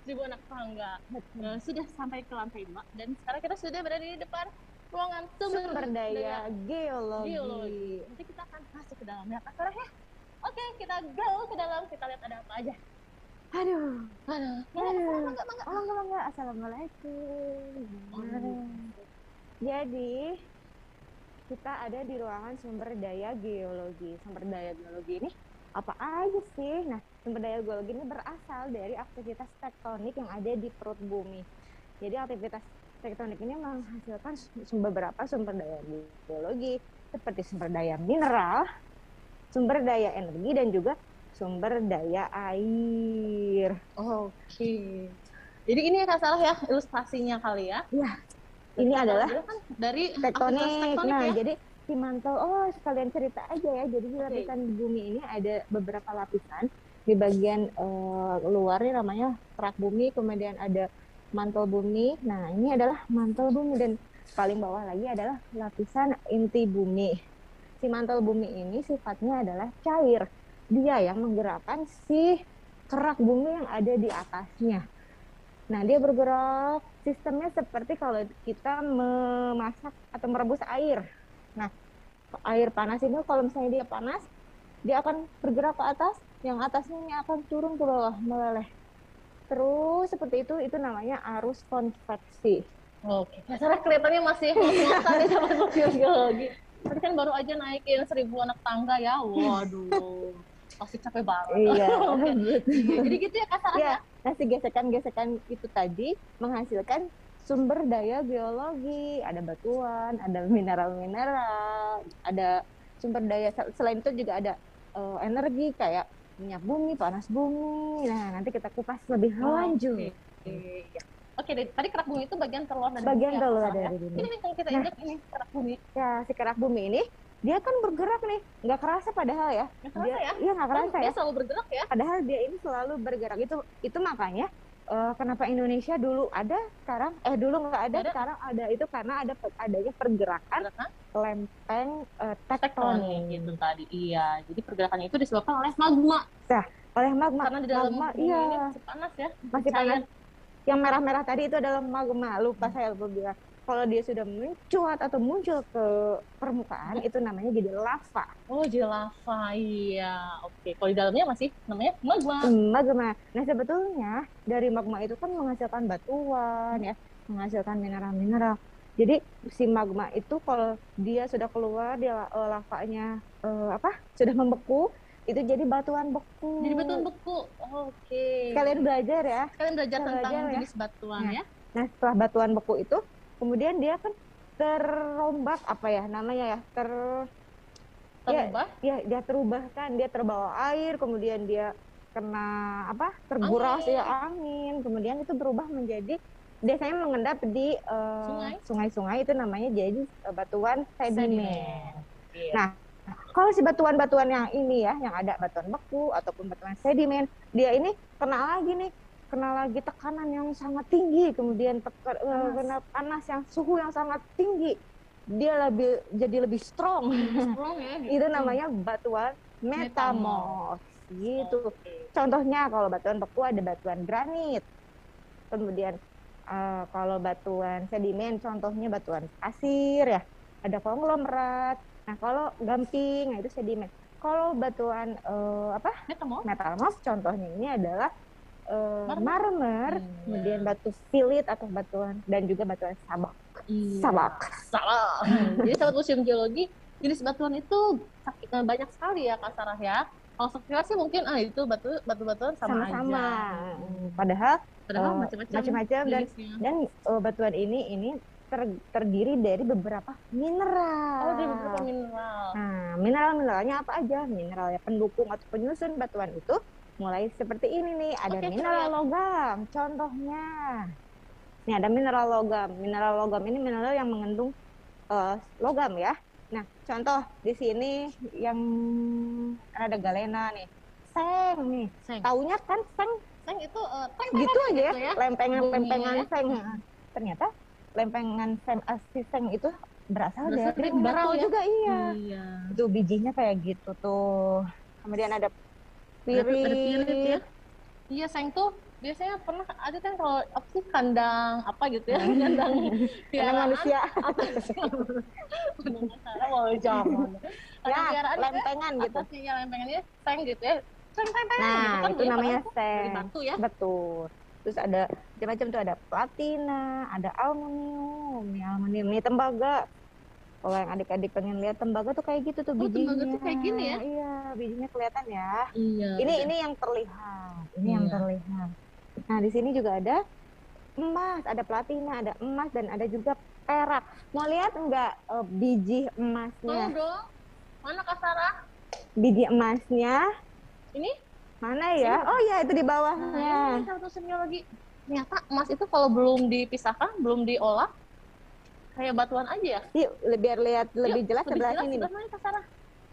Seribu anak tangga. Betul. Nah, sudah sampai ke lantai dua dan sekarang kita sudah berada di depan ruangan sumber daya geologi. geologi. Nanti kita akan masuk ke dalamnya Kak Sarah ya. Oke, kita go ke dalam, kita lihat ada apa aja. Aduh. Aduh, Aduh. mangga, mangga, Oh, enggak, enggak. Assalamualaikum. Aduh. Jadi, kita ada di ruangan sumber daya geologi. Sumber daya geologi ini apa aja sih? Nah, sumber daya geologi ini berasal dari aktivitas tektonik yang ada di perut bumi. Jadi, aktivitas tektonik ini menghasilkan beberapa sumber daya geologi, seperti sumber daya mineral, sumber daya energi, dan juga sumber daya air. Oke. Jadi ini Kak Salah ya ilustrasinya kali ya. Ini Kalau adalah kan dari tektonik. tektonik nah, ya. jadi di mantel, oh sekalian cerita aja ya. Jadi di lapisan di bumi ini ada beberapa lapisan. Di bagian eh, luar ini namanya kerak bumi, kemudian ada mantel bumi. Nah, ini adalah mantel bumi dan paling bawah lagi adalah lapisan inti bumi. Si mantel bumi ini sifatnya adalah cair. Dia yang menggerakkan si kerak bumi yang ada di atasnya. Nah, dia bergerak sistemnya seperti kalau kita memasak atau merebus air. Nah, air panas ini kalau misalnya dia panas, dia akan bergerak ke atas, yang atasnya ini akan turun ke bawah, meleleh. Terus seperti itu, itu namanya arus konveksi. Oke. Kak Sarah kelihatannya masih nih sama geologi. Tadi kan baru aja naikin seribu anak tangga ya. Waduh. Pasti capek banget. Iya. Iya, Jadi gitu ya Kak Sarah Ya, ya. nah si gesekan-gesekan itu tadi menghasilkan sumber daya geologi, ada batuan, ada mineral-mineral, ada sumber daya sel- selain itu juga ada eh, energi kayak minyak bumi, panas bumi. Nah, nanti kita kupas lebih lanjut. Oke. Oke, deh. tadi kerak bumi itu bagian terluar dari Bagian bumi ya, terluar Kak, ya? dari bumi. Ini kalau kita Nah. injak ini kerak bumi. Ya, si kerak bumi ini dia kan bergerak nih, nggak kerasa padahal ya. Nggak kerasa Dia, ya? Iya nggak kerasa Dia ya. selalu bergerak ya. Padahal dia ini selalu bergerak itu itu makanya eh, kenapa Indonesia dulu ada sekarang eh dulu nggak ada, Ada. sekarang ada itu karena ada adanya pergerakan Gerakan lempeng eh, tektonik tektonik gitu tadi. Iya. Jadi pergerakannya itu disebabkan oleh magma. oleh magma. Karena di dalam magma iya ini masih panas ya. masih cair. panas. Yang merah-merah tadi itu adalah magma. Lupa saya lupa bilang. Kalau dia sudah mencuat atau muncul ke permukaan itu namanya jadi lava. Oh, jadi lava. Iya. Oke. Kalau di dalamnya masih namanya magma. magma. Nah sebetulnya dari magma itu kan menghasilkan batuan ya, menghasilkan mineral-mineral. Jadi si magma itu kalau dia sudah keluar dia eh, lavanya eh, apa sudah membeku itu jadi batuan beku. Jadi batuan beku. Oke. Kalian belajar ya. Kalian belajar Kalian tentang belajar ya. jenis batuan Nah. ya. Nah setelah batuan beku itu kemudian dia kan terombak apa ya namanya ya ter Iya. Terubah. ya dia terubah kan dia terbawa air kemudian dia kena apa terguras Angin. ya angin kemudian itu berubah menjadi biasanya mengendap di Sungai. sungai-sungai itu namanya jadi eh, batuan sedimen. Iya. Nah, Kalau si batuan-batuan yang ini ya, yang ada batuan beku ataupun batuan sedimen, dia ini kena lagi nih, kena lagi tekanan yang sangat tinggi, kemudian teka- eh, Panas. kena panas yang suhu yang sangat tinggi, dia lebih jadi lebih strong. strong ya gitu. itu namanya batuan metamorf gitu Oke. contohnya kalau batuan beku ada batuan granit kemudian eh, kalau batuan sedimen contohnya batuan pasir ya ada konglomerat nah kalau gamping nah itu sedimen kalau batuan eh, apa Metamorf. metamorf contohnya ini adalah eh, Marmer. Hmm, kemudian batu filit atau batuan dan juga batuan sabak Iya. sabak Salah. Jadi sahabat museum geologi, jenis batuan itu eh, banyak sekali ya Kak Sarah ya. Kalau sekilas sih mungkin ah itu batu batu-batuan sama, sama-sama aja. padahal Padahal Eh, macam-macam. dan dan eh, batuan ini ini ter- terdiri dari beberapa mineral. Oh, beberapa mineral. Nah, mineral-mineralnya apa aja? Mineral ya pendukung atau penyusun batuan itu mulai seperti ini nih. Ada Oke, mineral coba logam, contohnya. Nih ada mineral logam. Mineral logam ini mineral yang mengandung eh, logam ya. Nah, contoh di sini yang ada galena nih. Seng nih. Seng. Taunya kan seng Seng itu eh, teng gitu aja ya, gitu ya. lempengan-lempengan Bunyinya. seng. Ternyata lempengan seng eh, si seng itu berasal, Berasal dari mineral ya? juga iya. Iya. Itu bijinya kayak gitu tuh. Kemudian ada Ada pirit ya. pirit. Iya, seng tuh biasanya pernah ada kan kalau apa sih kandang apa gitu ya, kandang piaraan manusia apa sih? Jangan. Kandang ya itu ya, lempengan gitu. atasnya ya lempengannya seng gitu ya. Seng seng seng Nah, gitu kan itu ya, namanya seng. ya. Betul. Terus ada macam-macam tuh ada platina, ada aluminium, nih aluminium, nih tembaga. Kalau yang adik-adik pengen lihat tembaga tuh kayak gitu tuh Oh, bijinya. tembaga tuh kayak gini ya? Iya, bijinya kelihatan ya. Iya. ini ini yang terlihat ini yang Iya. terlihat nah di sini juga ada emas ada platina ada emas dan ada juga perak mau lihat enggak eh, biji Mau emasnya dong. Mana Kak Sarah? biji emasnya Ini? mana ya oh ya itu di Nah, bawahnya ini satu semiologi. Ternyata emas itu kalau belum dipisahkan, belum diolah, kayak batuan aja ya. yuk le- biar lihat lebih Yuk, jelas lebih sebelah jelas sini sebelah mana Sarah?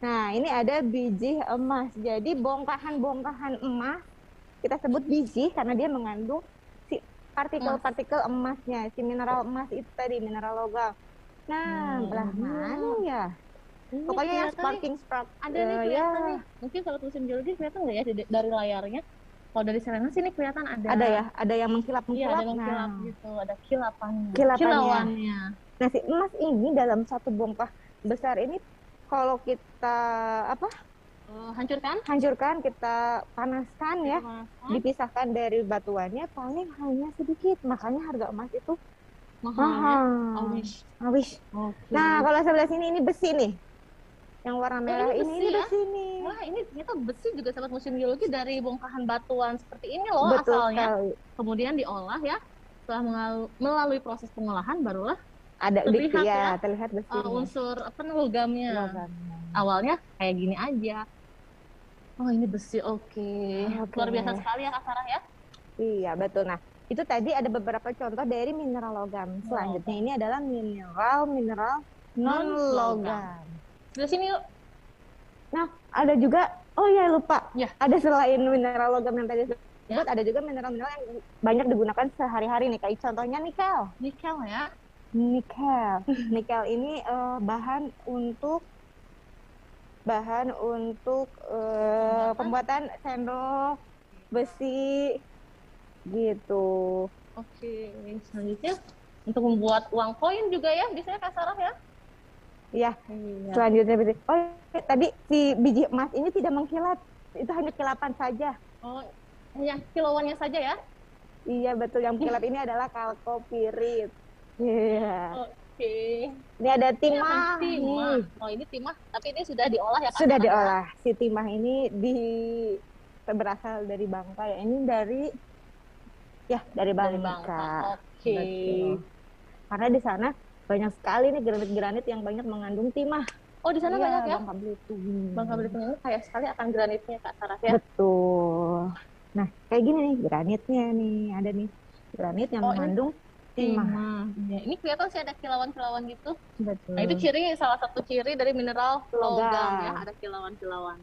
nah ini ada biji emas jadi bongkahan-bongkahan emas kita sebut biji karena dia mengandung si partikel-partikel emasnya si mineral emas itu tadi mineral logam nah Hmm. belah mana ya Ini Pokoknya yang sparking spark. ada eh, nih ya. kelihatan nih. Mungkin kalau musim geologi kelihatan nggak ya dari layarnya? Kalau dari Selena sini kelihatan ada. Ada ya, ada yang Iya, mengkilap-mengkilap. ada yang kilap nah. gitu, ada kilapannya. Kilapannya. Kilauannya. nah, si emas ini dalam satu bongkah besar ini kalau kita apa? Eh, hancurkan? hancurkan, kita panaskan ya, Pemanasan. dipisahkan dari batuannya paling hanya sedikit. Makanya harga emas itu mahal. ya. mahal. Oke. Nah, kalau sebelah sini ini besi nih. Yang warna merah ini ini besi ini ya? besi. Wah, ini ternyata besi juga sahabat museum geologi dari bongkahan batuan seperti ini loh Betul asalnya. sekali. Kemudian diolah ya. Setelah melalui proses pengolahan barulah Ada Terlihat ya, ya, terlihat besi. uh, unsur apa logamnya. Logamnya. Awalnya kayak gini aja. Oh, ini besi. Oke. Oke. Luar biasa sekali ya Kak Sarah ya. Iya, betul. Nah, itu tadi ada beberapa contoh dari mineral logam. Selanjutnya ini adalah mineral-mineral non-logam. Dari sini yuk. Nah, ada juga, oh ya lupa, Ya. ada selain mineral logam yang tadi disebut, Ya. ada juga mineral-mineral yang banyak digunakan sehari-hari nih. Kayak contohnya nikel. Nikel ya. Nikel. Nikel ini eh, bahan untuk bahan untuk eh, pembuatan sendok besi gitu. Oke. Selanjutnya untuk membuat uang koin juga ya, bisa ya Kak Sarah ya? Ya, Iya. selanjutnya besi. Oh, tadi si biji emas ini tidak mengkilat. Itu hanya kilapan saja. Oh, hanya kiloannya saja ya? Iya, betul. Yang kilat ini adalah kalkopirit. Iya. Oke. Ini ada Ini timah. Timah. nih. Oh, ini timah, tapi ini sudah diolah ya Kak Sudah diolah. Si timah ini di berasal dari Bangka ya. Ini dari ya dari Bangka. Dari Bangka. Oke. Betul. Karena di sana banyak sekali nih granit-granit yang banyak mengandung timah. Oh, di sana Iya, banyak ya? Bangka Belitung. Bangka Belitung ini kaya sekali akan granitnya Kak Sarah ya. Betul. Nah, kayak gini nih granitnya nih, ada nih granit yang Oh, ini mengandung timah. Iya, ini kelihatan sih ada kilauan-kilauan gitu. Betul. Nah, itu ciri salah satu ciri dari mineral logam, Logam. ya, ada kilauan-kilauan.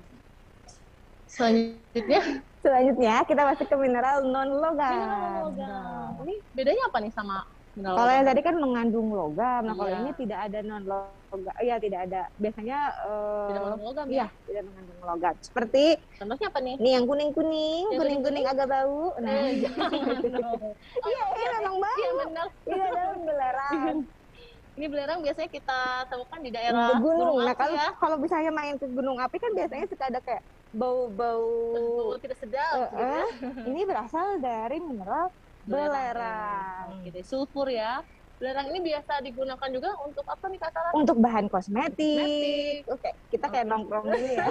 Selanjutnya, Selanjutnya kita masuk ke mineral non logam. mineral logam. Ini bedanya apa nih sama Kalau yang tadi kan mengandung logam, nah kalau Iya. ini tidak ada non logam, iya tidak ada. Biasanya eh, Tidak mengandung logam iya ya? tidak mengandung logam. Seperti Contohnya apa nih? ini yang kuning kuning, Yang kuning kuning agak bau. Nah, Eh, iya jangan. iya memang bau. Iya benar. Ini adalah belerang Ini belerang biasanya kita temukan di daerah di gunung. Nah api kalau ya. kalau misalnya main ke gunung api kan biasanya suka ada kayak bau-bau. Tidak sedap. Eh, gitu ya. ini berasal dari mineral belerang. Deh, sulfur ya. Belerang ini biasa digunakan juga untuk apa nih Kak Sarah? Untuk bahan kosmetik. Kosmetik. Oke, kita kayak nongkrong dulu ya.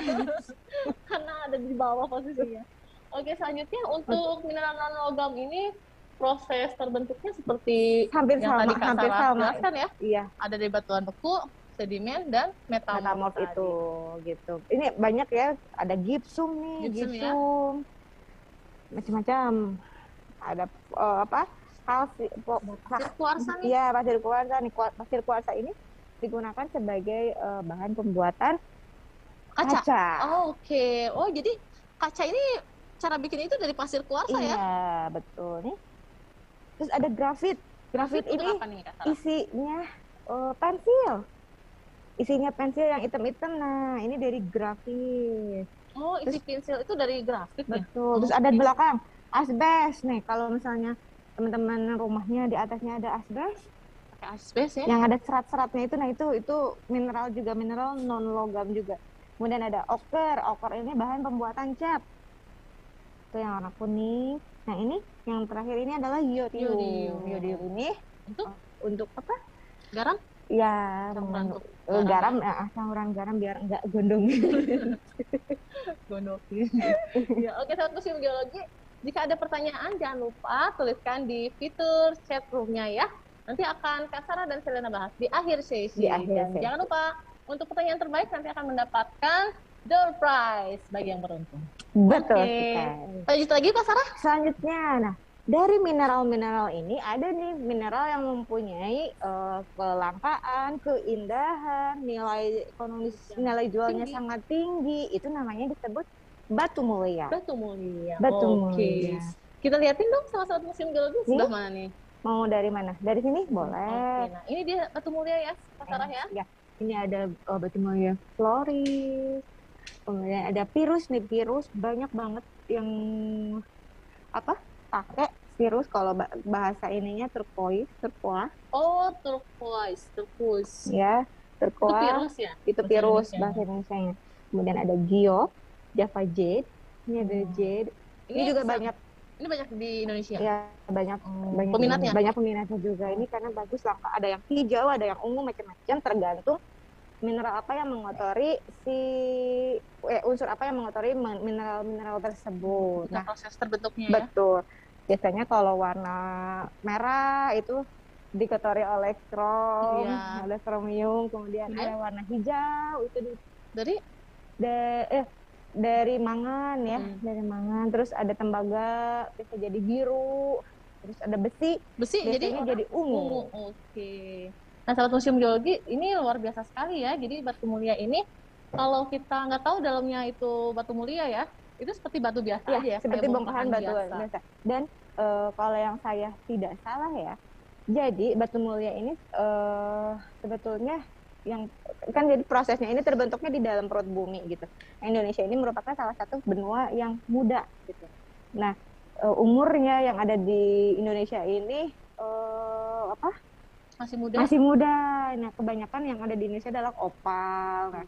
karena ada di bawah posisinya. Oke, selanjutnya untuk mineral non logam ini proses terbentuknya seperti Hampir yang sama, tadi Kak hampir Sarah sama. jelaskan ya. Iya, Ada dari batuan beku, sedimen dan metamorf, metamorf tadi. itu gitu. Ini banyak ya, ada gipsum nih, Gipsum gipsum. ya. Macam-macam. Ada eh, apa? Kalsi, po- Pasir kuarsa nih. Iya, pasir kuarsa nih. Pasir kuarsa ini digunakan sebagai eh, bahan pembuatan Kaca. kaca. Oh, Oke. Oh, jadi kaca ini cara bikin itu dari pasir kuarsa iya, ya? betul nih. Terus ada grafit. Grafit ini apa nih isinya eh, pensil. Isinya pensil yang hitam-hitam. Nah, ini dari grafit. Oh, isi pensil itu dari grafit ya? Betul. Terus ada di belakang asbes nih. Kalau misalnya teman-teman rumahnya di atasnya ada asbes, Pakai asbes ya? yang ada serat-seratnya itu, nah itu itu mineral juga mineral non logam juga. Kemudian ada oker. Oker ini bahan pembuatan cat. Itu yang warna kuning. Nah ini yang terakhir ini adalah iodium. Iodium. Iodium ini Untuk untuk apa? garam? Ya, Campuran eh, garam, eh, campuran garam biar enggak gondong. Gondokin. ya, oke sahabat museum geologi. Jika ada pertanyaan jangan lupa tuliskan di fitur chat roomnya ya. Nanti akan Kak Sarah dan Selena bahas di akhir sesi. Di akhir Dan sesi. jangan lupa untuk pertanyaan terbaik nanti akan mendapatkan door prize bagi yang beruntung. Betul sekali. Lanjut lagi Kak Sarah? Selanjutnya, nah dari mineral-mineral ini ada nih mineral yang mempunyai eh, kelangkaan, keindahan, nilai ekonomis, nilai jualnya Tinggi. sangat tinggi. Itu namanya disebut batu mulia. Batu mulia. Batu Oke. mulia. Kita liatin dong sama sahabat museum geologi sebelah mana nih? Mau dari mana? Dari sini Oke, boleh. nah ini dia batu mulia ya, Sarah ya. Ya, ini ada oh, batu mulia floris. Kemudian ada virus nih, virus banyak banget yang apa? Pakai virus kalau ba- bahasa ininya turquoise, turquoise Oh, turquoise, turquoise. ya, Itu turquoise. virus ya? itu Bahasa virus Indonesia. bahasa Indonesia kemudian ada giok java jade ini ada Hmm. jade ini, juga sa- banyak Ini banyak di Indonesia. ya banyak Oh, banyak peminatnya? banyak peminatnya juga ini karena bagus langka ada yang hijau ada yang ungu macam-macam tergantung mineral apa yang mengotori si eh, unsur apa yang mengotori men- mineral-mineral tersebut Nah, nah proses terbentuknya ya. betul biasanya kalau warna merah itu dikotori oleh krom Iya. oleh kromium kemudian Kemudian? ada warna hijau itu di Dari de- eh dari mangan ya, Hmm. dari mangan. Terus ada tembaga, bisa jadi biru. Terus ada besi, Besi jadi jadi ungu. ungu. Oke. Nah, sahabat museum geologi ini luar biasa sekali ya. Jadi batu mulia ini kalau kita nggak tahu dalamnya itu batu mulia ya, itu seperti batu biasa Ya, aja ya, seperti bongkahan batu biasa. biasa. Dan eh, kalau yang saya tidak salah ya, jadi batu mulia ini eh, sebetulnya yang kan jadi prosesnya ini terbentuknya di dalam perut bumi gitu. Indonesia ini merupakan salah satu benua yang muda gitu. Nah, eh, umurnya yang ada di Indonesia ini eh, apa? Masih muda. Masih muda. Nah, kebanyakan yang ada di Indonesia adalah opal. Nah,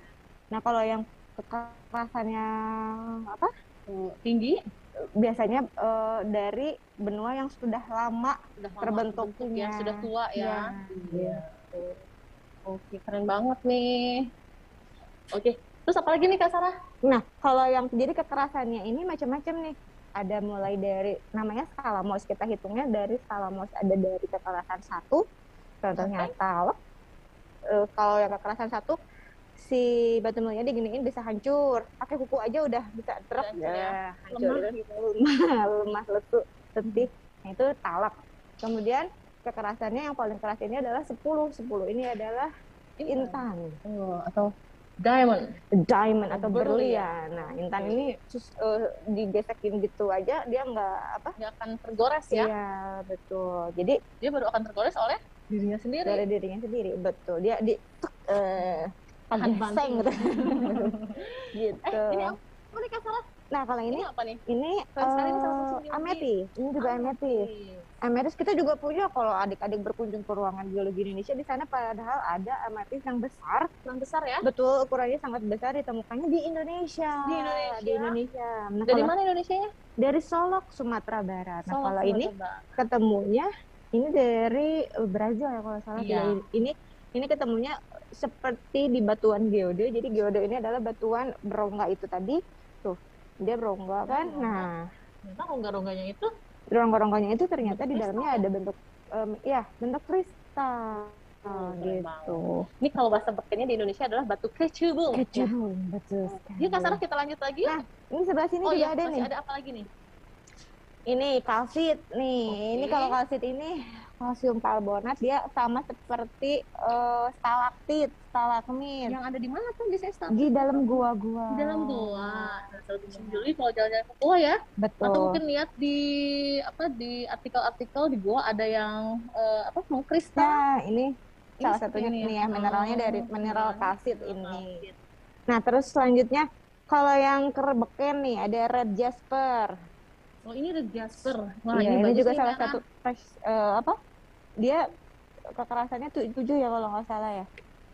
nah kalau yang kekerasannya apa? eh, tinggi, biasanya eh, dari benua yang sudah lama sudah lama Terbentuknya. terbentuk ya, sudah tua ya. Iya. Oke, keren banget nih. Oke, terus apa lagi nih Kak Sarah? Nah, kalau yang jadi kekerasannya ini macam-macam nih. Ada mulai dari namanya skala Mohs kita hitungnya dari skala Mohs ada dari kekerasan satu, contohnya talak. Eh, kalau yang kekerasan satu si batu mulia diginiin bisa hancur. Pakai kuku aja udah bisa truk Hancur ya. ya, hancur Lemah. lemah, lemah lesu, letih. Nah, itu talak. Kemudian kekerasannya yang paling keras ini adalah 10. 10 ini adalah intan. Oh, atau diamond. diamond atau Berlian. Nah, intan ini sus, eh, digesekin gitu aja dia nggak apa? Dia akan tergores ya. Iya, betul. Jadi Dia baru akan tergores oleh dirinya sendiri. dari dirinya sendiri, betul. Dia di tuk, eh geseng gitu. gitu. Eh, ini apa nih? Nah, kalau Ini ini apa nih? ini eh, satu geologi. ametis. Ini juga ametis. Ametis kita juga punya kalau adik-adik berkunjung ke ruangan geologi Indonesia di sana padahal ada ametis yang besar Yang besar ya. Betul, ukurannya sangat besar ditemukannya di Indonesia. Di Indonesia? Di Indonesia. Nah, Dari kalau- mana Indonesia-nya? Dari Solok, Sumatera Barat. Nah, Solok, kalau ini Barat. ketemunya ini dari Brazil ya kalau salah. Iya. Ini ini ketemunya seperti di batuan geode. Jadi geode ini adalah batuan berongga itu tadi. Tuh, dia berongga kan. Nah, Ternyata rongga-rongganya itu rongga-rongganya itu ternyata di dalamnya ada bentuk em, ya, bentuk kristal. Oh, gitu. ini kalau bahasa bekennya di Indonesia adalah batu kecubung. Kecubung, betul sekali. Yuk Kak Sarah kita lanjut lagi. Nah, Ini sebelah sini oh juga iya, ada masih nih. ada apa lagi nih? Ini kalsit nih. Oke. Ini kalau kalsit ini kalsium karbonat dia sama seperti eh, stalaktit, stalagmit Yang ada di mana tuh di Sesta? di dalam gua-gua. Di dalam gua. Nah, museum geologi kalau jalan-jalan ke gua ya, Betul. atau mungkin lihat di apa di artikel-artikel di gua ada yang eh, apa mengkristal. Nah, ini Ini salah satunya ini ya. ya mineralnya Oh, dari mineral mineral kalsit ini. kalsit. Nah, terus selanjutnya kalau yang kerbeken nih ada red jasper. Oh ini red jasper. Wah Iya, ini, bagus juga salah satu fresh eh, apa? Dia kekerasannya tuh tujuh ya kalau nggak salah ya.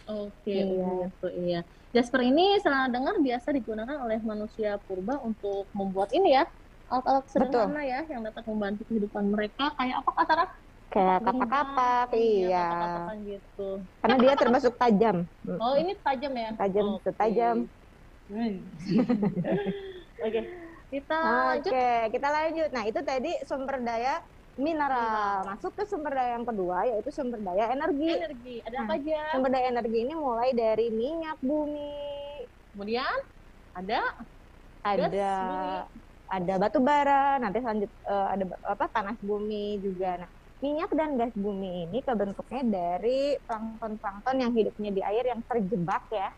Oke, Iya. gitu iya. Jasper ini salah dengar biasa digunakan oleh manusia purba untuk membuat ini ya alat-alat sederhana ya yang dapat membantu kehidupan mereka kayak apa kata? Kayak kapak-kapak, iya. kapak-kapakan gitu. Karena dia termasuk tajam. Oh ini tajam ya? Tajam, Oke. setajam. Hmm. Oke, kita Oke, lanjut. kita lanjut. Nah, itu tadi sumber daya mineral. Masuk ke sumber daya yang kedua, yaitu sumber daya energi. Energi, ada Nah. apa aja? Sumber daya energi ini mulai dari minyak bumi, Kemudian ada gas ada bumi. ada batu bara, nanti selanjut eh, ada apa panas bumi juga. Nah, minyak dan gas bumi ini kebentuknya dari plankton-plankton yang hidupnya di air yang terjebak ya.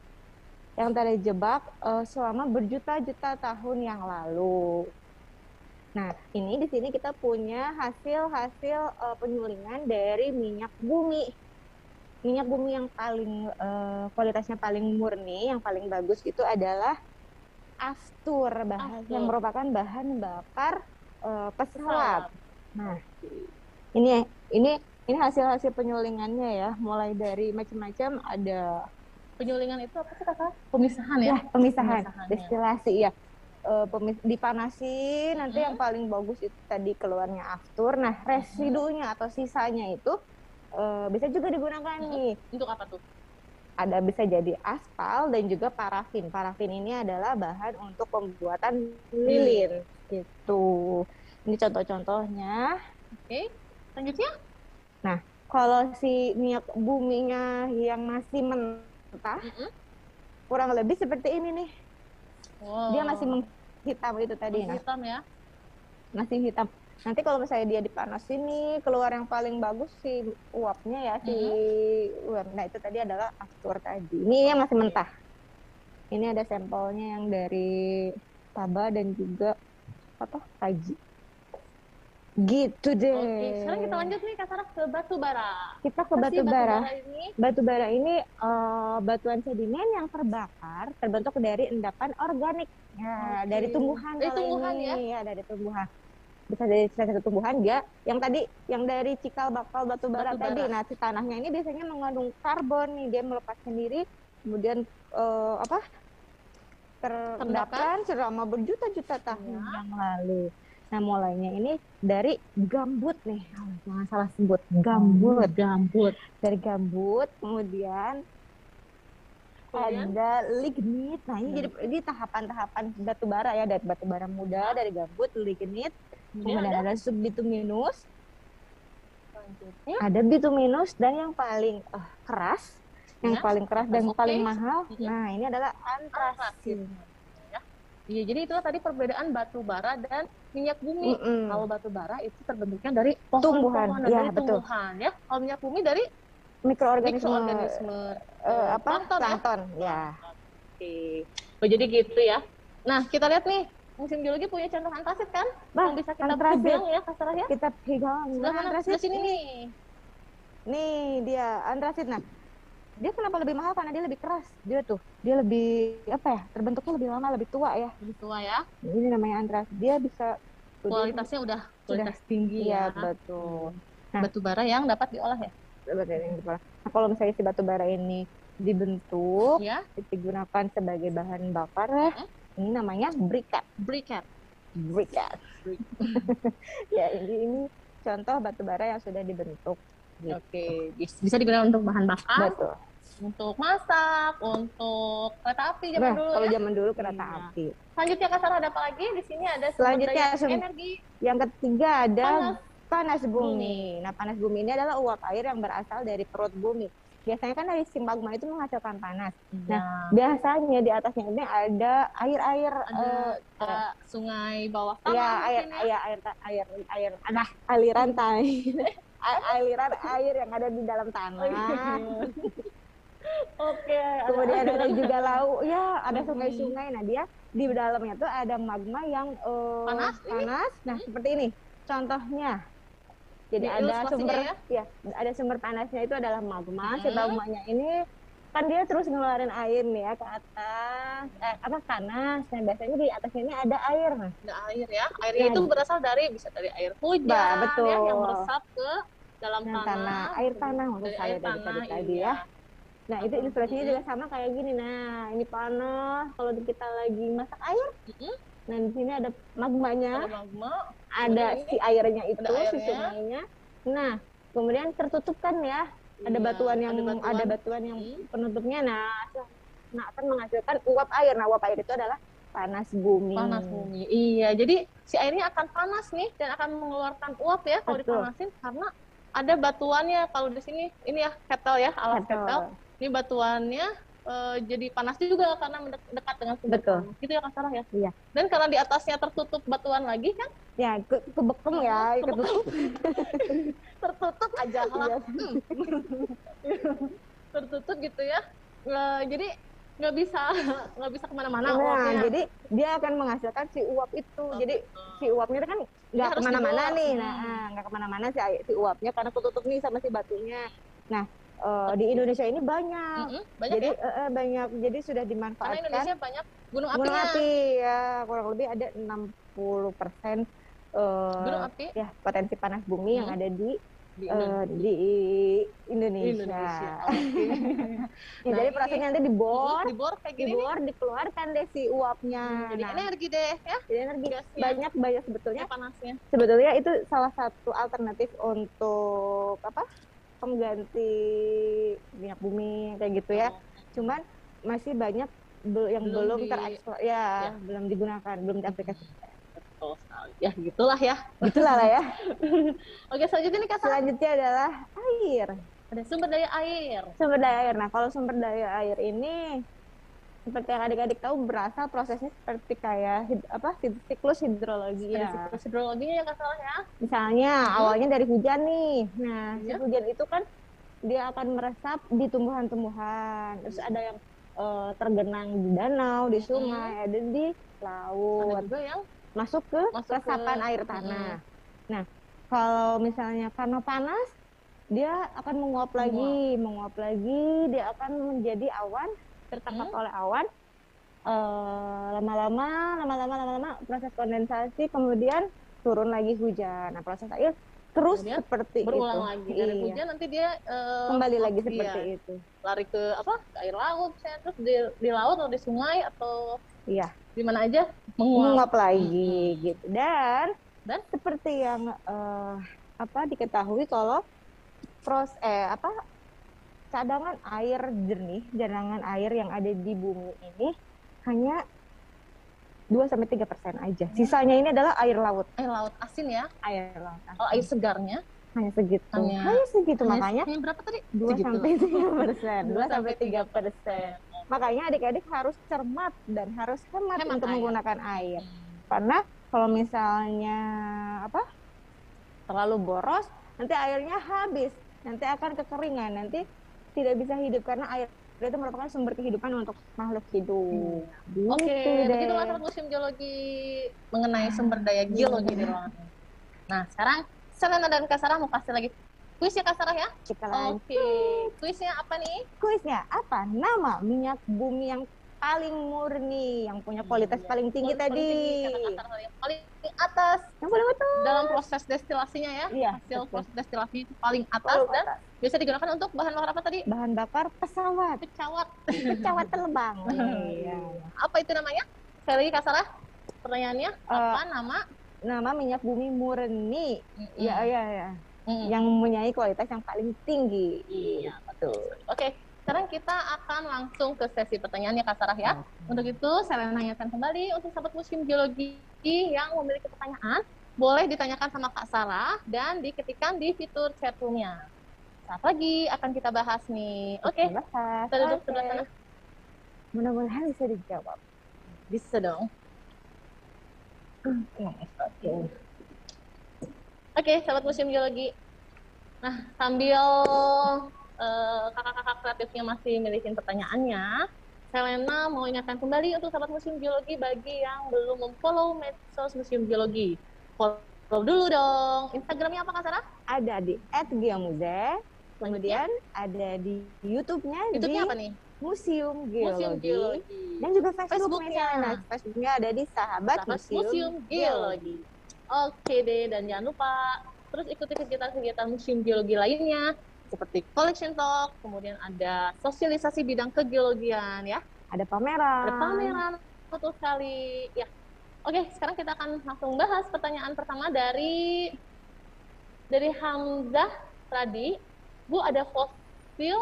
Yang terjebak eh, selama berjuta-juta tahun yang lalu. Nah, ini di sini kita punya hasil-hasil eh, penyulingan dari minyak bumi. Minyak bumi yang paling eh, kualitasnya paling murni, yang paling bagus itu adalah aftur, bahan Aftur. yang merupakan bahan bakar pesawat. Pesawat. Nah, ini ini ini hasil-hasil penyulingannya ya, mulai dari macam-macam ada Penyulingan itu apa sih kata? Pemisahan ya? ya pemisahan, Pemisahannya. destilasi ya. Eh, pemis- dipanasin nanti Mhm. yang paling bagus itu tadi keluarnya aftur. Nah, residunya atau sisanya itu eh, bisa juga digunakan Mhm. nih. Untuk apa tuh? Ada bisa jadi aspal dan juga parafin. Parafin ini adalah bahan untuk pembuatan lilin gitu. Ini contoh-contohnya. Oke, selanjutnya? Kalau si minyak buminya yang masih mentah, Mm-mm. kurang lebih seperti ini nih. Wow. dia masih menghitam itu tadi nah. Hitam ya. masih hitam nanti kalau misalnya dia dipanasin nih keluar yang paling bagus si uapnya ya si uap. Nah itu tadi adalah aftur tadi. Ini yang masih mentah. Ini ada sampelnya yang dari Taba dan juga apa? Taji gitu deh. Oke, sekarang kita lanjut nih Kak Sarah ke batu bara. kita ke batu bara? Ini? batu bara ini eh, batuan sedimen yang terbakar terbentuk dari endapan organik. Ya Oke. dari tumbuhan Dari tumbuhan ini. ya? Dari tumbuhan. Bisa dari salah satu tumbuhan dia yang tadi yang dari cikal bakal batu bara tadi. Nah si tanahnya ini biasanya mengandung karbon nih. Dia melepas sendiri kemudian eh, apa? Terendapkan selama berjuta-juta tahun Ya. yang lalu nah mulainya ini dari gambut nih. Oh, jangan salah sebut gambut. Gambut. dari gambut kemudian, Kemudian? ada lignit. Nah ini jadi ini tahapan-tahapan batu bara ya dari batu bara muda dari gambut lignit. Kemudian kemudian ada? ada subbituminus ada bituminus dan yang paling eh, keras. Yang Ya, paling keras dan paling mahal. Mhm. nah ini adalah Antrasit. Ya. Iya, jadi itulah tadi perbedaan batu bara dan minyak bumi. Mm-mm. Kalau batu bara itu terbentuknya dari pohon Tumbuhan, pohon, iya, dari betul. tumbuhan ya. Kalau minyak bumi dari mikroorganisme mikroorganisme eh, apa plankton ya. plankton ya Oke. Oh, jadi gitu ya. Nah, kita lihat nih, musim biologi punya contoh antrasit kan? Bah, yang bisa kita pegang ya, Kasarah ya. kita pegang Sebelah Nah, mana? Sebelah sini ini. nih. Nih dia antrasit. Nah, dia kenapa lebih mahal karena dia lebih keras. Dia tuh, dia lebih apa ya? Terbentuknya lebih lama, lebih tua ya. Lebih tua ya. Ini namanya antrasit. Dia bisa dia- Kualitasnya udah kualitas tinggi Iya, ya. betul. Nah. Batu bara yang dapat diolah ya. Yang di kepala. Nah, kalau misalnya si batu bara ini dibentuk, Ya, digunakan sebagai bahan bakar ya. Ini namanya briket. briquette. Briket. ya, ini, ini contoh batu bara yang sudah dibentuk. Gitu. Oke, bis- bisa digunakan untuk bahan bakar, Betul. untuk masak, untuk kereta api zaman Nah, dulu kalau ya. zaman dulu kereta Iya. api. Selanjutnya Kak Sarah ada apa lagi? Di sini ada sumber Selanjutnya sum- energi Yang ketiga ada Panas panas, bumi. bumi. Nah, panas bumi ini adalah uap air yang berasal dari perut bumi. Biasanya kan dari si magma itu menghasilkan panas. Nah, Biasanya di atasnya ini ada air-air ada eh, kayak sungai bawah tanah ya air ya. air air ta- air air ada aliran air aliran air yang ada di dalam tanah. Oke, ada- Kemudian ada juga laut, ya ada Hmm. sungai-sungai. Nah dia di dalamnya tuh ada magma yang eh, Panas ini? panas. Nah seperti ini contohnya. Jadi Ini ada sumber, ya? ya ada sumber panasnya itu adalah magma. Si Hmm. magmanya ini kan dia terus ngeluarin air nih ya ke atas, eh, apa panas. Nah biasanya di atasnya ini ada air. Nah, ada air ya. Airnya Ya. itu berasal dari bisa dari air hujan Bah, betul. ya yang meresap ke dalam Nah, tanah. tanah, air tanah maksud Dari saya air tadi, tanah, tadi, iya. ya. Nah itu ilustrasinya juga sama kayak gini. Nah ini panas kalau kita lagi masak air. Nah di sini ada magmanya. Ada magma. ada Ini si airnya itu, ada si airnya. sungainya. Nah, kemudian tertutup kan ya, ada Iya, batuan yang ada batuan. ada batuan yang Hmm. penutupnya. Nah, nah akan menghasilkan uap air. Nah, uap air itu adalah panas bumi. panas bumi. Iya, jadi si airnya akan panas nih dan akan mengeluarkan uap ya kalau Betul. dipanasin karena ada batuannya kalau di sini ini ya ketel ya alat Betul. ketel. Ini batuannya eh, jadi panas juga karena mendekat dekat dengan sumber Betul. panas. Gitu ya Kak Sarah ya. Iya. Dan karena di atasnya tertutup batuan lagi kan Ya, ke kebekem ya, Kebekem. tertutup aja lah. Iya. tertutup gitu ya. Eh, jadi nggak bisa nggak bisa ke mana-mana Nah, uapnya. jadi dia akan menghasilkan si uap itu. Oh, jadi betul. si uapnya itu kan nggak ke mana-mana nih. Hmm. Nah, nggak ke mana-mana si air- si uapnya karena ketutup nih sama si batunya. Nah, eh, di Indonesia ini banyak. Mm-mm, banyak jadi ya. eh, banyak. Jadi sudah Karena dimanfaatkan. Indonesia banyak gunung gunung apinya. api ya kurang lebih ada 60 persen Gunung api ya potensi panas bumi yang Hmm. ada di di eh, Indonesia. di Indonesia. Indonesia. Ya, Nah, jadi prosesnya nanti dibor, dibor kayak gini nih. dibor, dikeluarkan deh si uapnya. Jadi Nah, energi deh ya jadi energi gasnya. banyak banyak sebetulnya. ya panasnya. Sebetulnya itu salah satu alternatif untuk apa? Pengganti minyak bumi kayak gitu ya. Cuman masih banyak yang Belum belum, di- terekspor ya, ya. belum digunakan, belum diaplikasikan. Betul sekali. Ya gitulah ya. Itulah lah ya. Oke selanjutnya nih kata Selanjutnya adalah air. ada sumber daya air. Sumber daya air. Nah, kalau sumber daya air ini seperti yang adik-adik tahu berasal prosesnya seperti kayak hid- apa siklus hidrologi Ada ya. siklus hidrologinya ya Salah ya. Misalnya awalnya dari hujan nih. Nah, si Iya. hujan itu kan dia akan meresap di tumbuhan-tumbuhan. Terus ada yang eh, tergenang di danau, di sungai, ada di Ada laut. juga yang Masuk ke Masuk ke- resapan air tanah. Nah, kalau misalnya karena panas, dia akan menguap lagi, menguap lagi, dia akan menjadi awan, tertangkap Hmm. oleh awan. Eh, lama-lama, lama-lama, lama-lama proses kondensasi, kemudian turun lagi hujan. Nah, proses air terus Kemudian seperti berulang itu. lagi dari Iya. hujan nanti dia eh, Kembali lagi iya, seperti itu. lari ke apa ke air laut misalnya terus di, di laut atau di sungai atau Iya. Di mana aja menguap menguap lagi gitu dan Dan? seperti yang eh, apa diketahui kalau pros eh apa cadangan air jernih cadangan air yang ada di bumi ini hanya 2 sampai tiga persen aja. Sisanya ini adalah air laut, air laut asin ya air laut. kalau air segarnya hanya segitu. Hanya- Hanya, segitu hanya- makanya hanya berapa tadi 2 Segitu. sampai tiga persen, 2 Dua sampai tiga persen. Makanya adik-adik harus cermat dan harus hemat, Hemat untuk air. menggunakan air. Hmm. karena kalau misalnya apa terlalu boros nanti airnya habis nanti akan kekeringan nanti tidak bisa hidup karena air itu merupakan sumber kehidupan untuk makhluk hidup. Gitu Oke, deh. begitulah sahabat museum geologi mengenai sumber daya geologi di ruangan. Nah, sekarang Selena dan Kak Sarah mau kasih lagi kuis ya Kak Sarah ya? Kita lanjut. Oke, kuisnya apa nih? Kuisnya apa? Nama minyak bumi yang paling murni, yang punya kualitas Iya. paling tinggi Paling tadi. tinggi, Kak Sarah yang paling atas Yang paling atas. dalam proses destilasinya ya. Iya, Hasil betul. proses destilasinya itu paling atas Paling dan atas. bisa digunakan untuk bahan bakar apa tadi? bahan bakar pesawat, Pesawat. pesawat terbang. Iya. Apa itu namanya? Sekali lagi Kak Sarah, pertanyaannya apa nama? Nama minyak bumi murni. Iya, iya, iya. Mm. Yang mempunyai kualitas yang paling tinggi. Iya, betul. Oke, sekarang kita akan langsung ke sesi pertanyaannya Kak Sarah ya. Untuk itu, saya nanyakan kembali untuk sahabat museum geologi yang memiliki pertanyaan, boleh ditanyakan sama Kak Sarah dan diketikkan di fitur chat room-nya. Saat lagi akan kita bahas nih. Oke, Bahas. kita duduk sebelah sana. Mudah-mudahan bisa dijawab. Bisa dong. Oke. Oke, sahabat museum geologi. Nah, sambil eh, kakak-kakak kreatifnya masih milikin pertanyaannya, Selena mau ingatkan kembali untuk sahabat museum geologi bagi yang belum memfollow medsos museum geologi. Follow dulu dong. Instagramnya apa Kak Sarah? Ada di @geomuze, kemudian ada di YouTube-nya di YouTube-nya apa nih? Museum Museum Geologi. Geologi. Dan juga Facebook-nya. Facebook-nya. Nah, Facebook-nya ada di Sahabat, Sahabat Museum, Museum Geologi. Oke deh, dan jangan lupa terus ikuti kegiatan-kegiatan museum geologi lainnya seperti collection talk, kemudian ada sosialisasi bidang kegeologian ya, Ada pameran. ada pameran, betul sekali. Ya, oke sekarang kita akan langsung bahas pertanyaan pertama dari dari Hamzah tadi, Bu ada fosil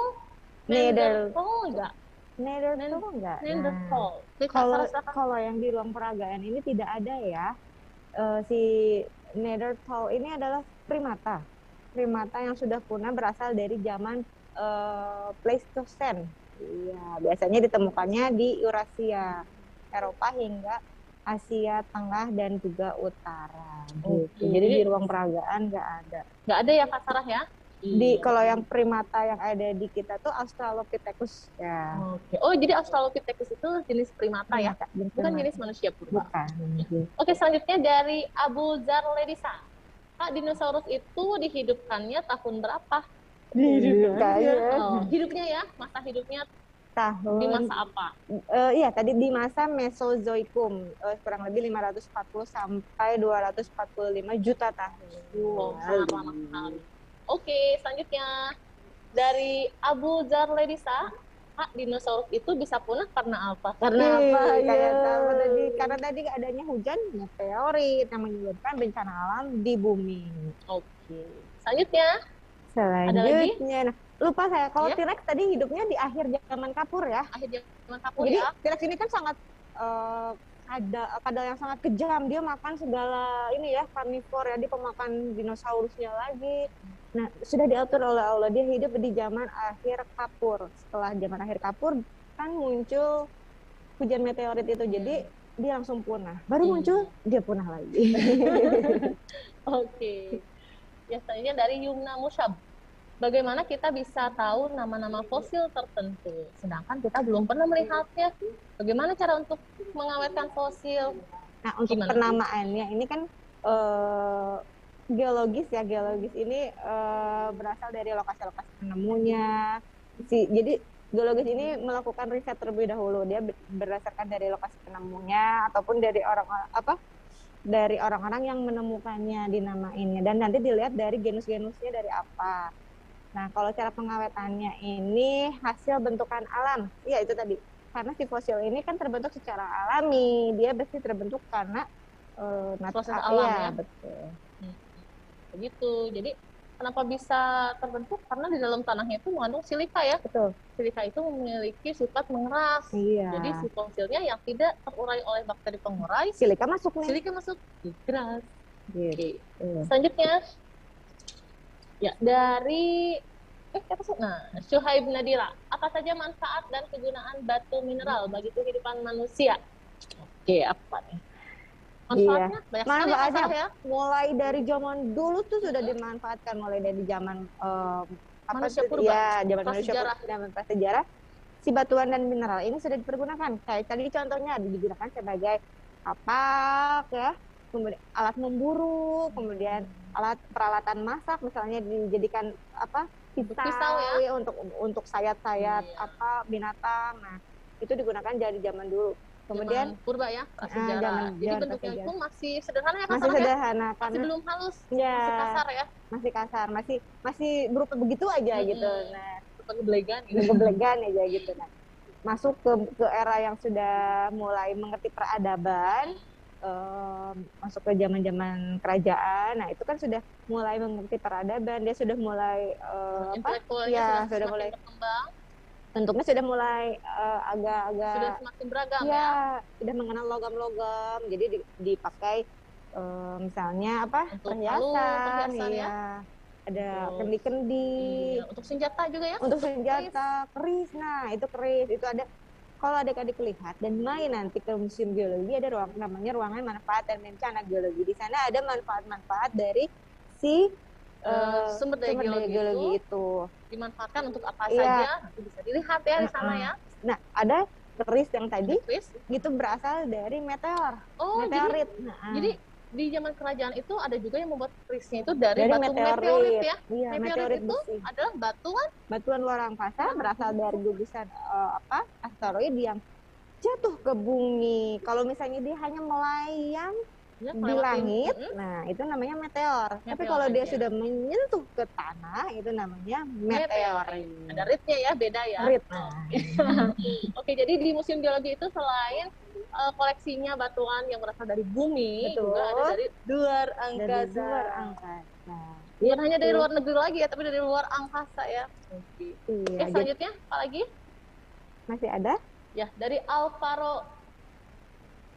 Neanderthal enggak? Neanderthal enggak? Nah, Neanderthal. Kalau kalau yang di ruang peragaan ini tidak ada ya. Eh, si Neanderthal ini adalah primata. Primata yang sudah punah berasal dari zaman eh, Pleistocene. Iya, biasanya ditemukannya di Eurasia, Eropa hingga Asia Tengah dan juga Utara. Gitu. Oke. Jadi di ruang peragaan nggak ada. Nggak ada ya Kak Sarah ya? Di kalau yang primata yang ada di kita tuh Australopithecus ya. Oke. Oh, jadi Australopithecus itu jenis primata ya? Jenis Bukan primata. jenis manusia purba. Bukan. Oke, selanjutnya dari Abu Zar Ledisa. Kak, dinosaurus itu dihidupkannya tahun berapa? Dihidupkan ya. Oh, hidupnya ya, masa hidupnya tahun di masa apa? Eh, iya tadi di masa Mesozoikum eh, kurang lebih 540 sampai 245 juta tahun. Wow, sangat lama sekali. Oke, selanjutnya dari Abu Zar Ledisa. Kak, dinosaurus itu bisa punah karena apa? Karena apa? Iya. Kayak tahu tadi karena tadi adanya hujan meteorit yang menyebabkan bencana alam di bumi. Oke. Selanjutnya, Selanjutnya, nah, lupa saya kalau Iya. T-Rex tadi hidupnya di akhir zaman kapur ya. akhir zaman kapur Jadi ya. T-Rex ini kan sangat eh, ada kadal yang sangat kejam. Dia makan segala ini ya karnivor ya, dia pemakan dinosaurusnya lagi. Nah, sudah diatur oleh Allah dia hidup di zaman akhir kapur. Setelah zaman akhir kapur kan muncul hujan meteorit itu. Jadi dia langsung punah. Baru Hmm. muncul dia punah lagi. Oke. Ya, selanjutnya dari Yumna Musyab. Bagaimana kita bisa tahu nama-nama fosil tertentu, sedangkan kita belum pernah melihatnya? Bagaimana cara untuk mengawetkan fosil? Nah, untuk Gimana? penamaannya ini kan eh, geologis ya, geologis ini eh, berasal dari lokasi-lokasi penemunya. Si, jadi geologis ini melakukan riset terlebih dahulu. Dia ber- berdasarkan dari lokasi penemunya ataupun dari orang apa? Dari orang-orang yang menemukannya dinamainnya dan nanti dilihat dari genus-genusnya dari apa. Nah, kalau cara pengawetannya ini hasil bentukan alam. Iya, itu tadi karena si fosil ini kan terbentuk secara alami dia pasti terbentuk karena nat- Proses ah, alam iya, ya? betul Begitu. Jadi kenapa bisa terbentuk? Karena di dalam tanahnya itu mengandung silika ya. betul Silika itu memiliki sifat mengeras. iya Jadi si fosilnya yang tidak terurai oleh bakteri pengurai, silika masuk nih silika masuk di keras. gitu. Selanjutnya, ya dari eh apa sih? Nah, Syuhaib Nadira, apa saja manfaat dan kegunaan batu mineral bagi kehidupan manusia? Oke, apa nih? Manfaatnya banyak sekali ya, Manfaatnya. Ya. mulai dari zaman dulu tuh sudah dimanfaatkan mulai dari zaman em, apa Manusia purba. ya zaman manusia purba zaman prasejarah si batuan dan mineral ini sudah dipergunakan kayak tadi contohnya digunakan sebagai kapak ya kemudian alat memburu kemudian alat peralatan masak misalnya dijadikan apa pisau, Pisau ya? untuk untuk sayat-sayat Iya. apa binatang nah itu digunakan dari zaman dulu kemudian Zaman purba ya, prasejarah. zaman- Jadi zaman bentuknya itu masih sederhana ya masih kasarnya? sederhana Masih karena belum halus, Ya. masih kasar ya. masih kasar masih masih berupa begitu aja Mm-mm. gitu nah Seperti belegan gitu. aja gitu nah masuk ke ke era yang sudah mulai mengerti peradaban em, masuk ke zaman zaman kerajaan. Nah itu kan sudah mulai mengerti peradaban. Dia sudah mulai eh, apa? Ya, sudah, mulai berkembang, bentuknya sudah mulai eh, agak-agak sudah semakin beragam ya. ya? sudah mengenal logam-logam. Jadi di- dipakai eh, misalnya apa? Untuk perhiasan, kalung, perhiasan ya. iya. ada kendi-kendi. Iya, Untuk senjata juga ya. untuk senjata keris. Nah itu keris. Itu ada kalau adik-adik lihat dan main nanti ke museum geologi ada ruang namanya ruangan manfaat dan bencana geologi di sana ada manfaat-manfaat dari si eh, sumber daya sumber daya geologi, geologi itu itu dimanfaatkan untuk apa Iya. saja nanti bisa dilihat ya di sana ya. nah ada keris yang tadi Chris. itu berasal dari meteor Oh, jadi, meteorit Nah, jadi di zaman kerajaan itu ada juga yang membuat krisnya itu dari, dari batu meteorit, meteorit ya. iya Meteorit meteorit itu besi adalah batu kan batuan luar angkasa berasal dari gugusan eh, apa asteroid yang jatuh ke bumi. Kalau misalnya dia hanya melayang ya, di langit, Mm-mm. nah itu namanya meteor. Tapi Meteor kalau dia aja. sudah menyentuh ke tanah, itu namanya meteor. Ada ritnya ya, beda ya. Rit. Nah, Oke, jadi di Museum Geologi itu selain eh, koleksinya batuan yang berasal dari bumi, Betul. juga ada dari luar dari angkasa. luar angkasa. Bukan hanya dari luar negeri lagi ya, tapi dari luar angkasa ya. Oke. Oke, Iya, jadi selanjutnya apa lagi? masih ada Ya, dari Alvaro.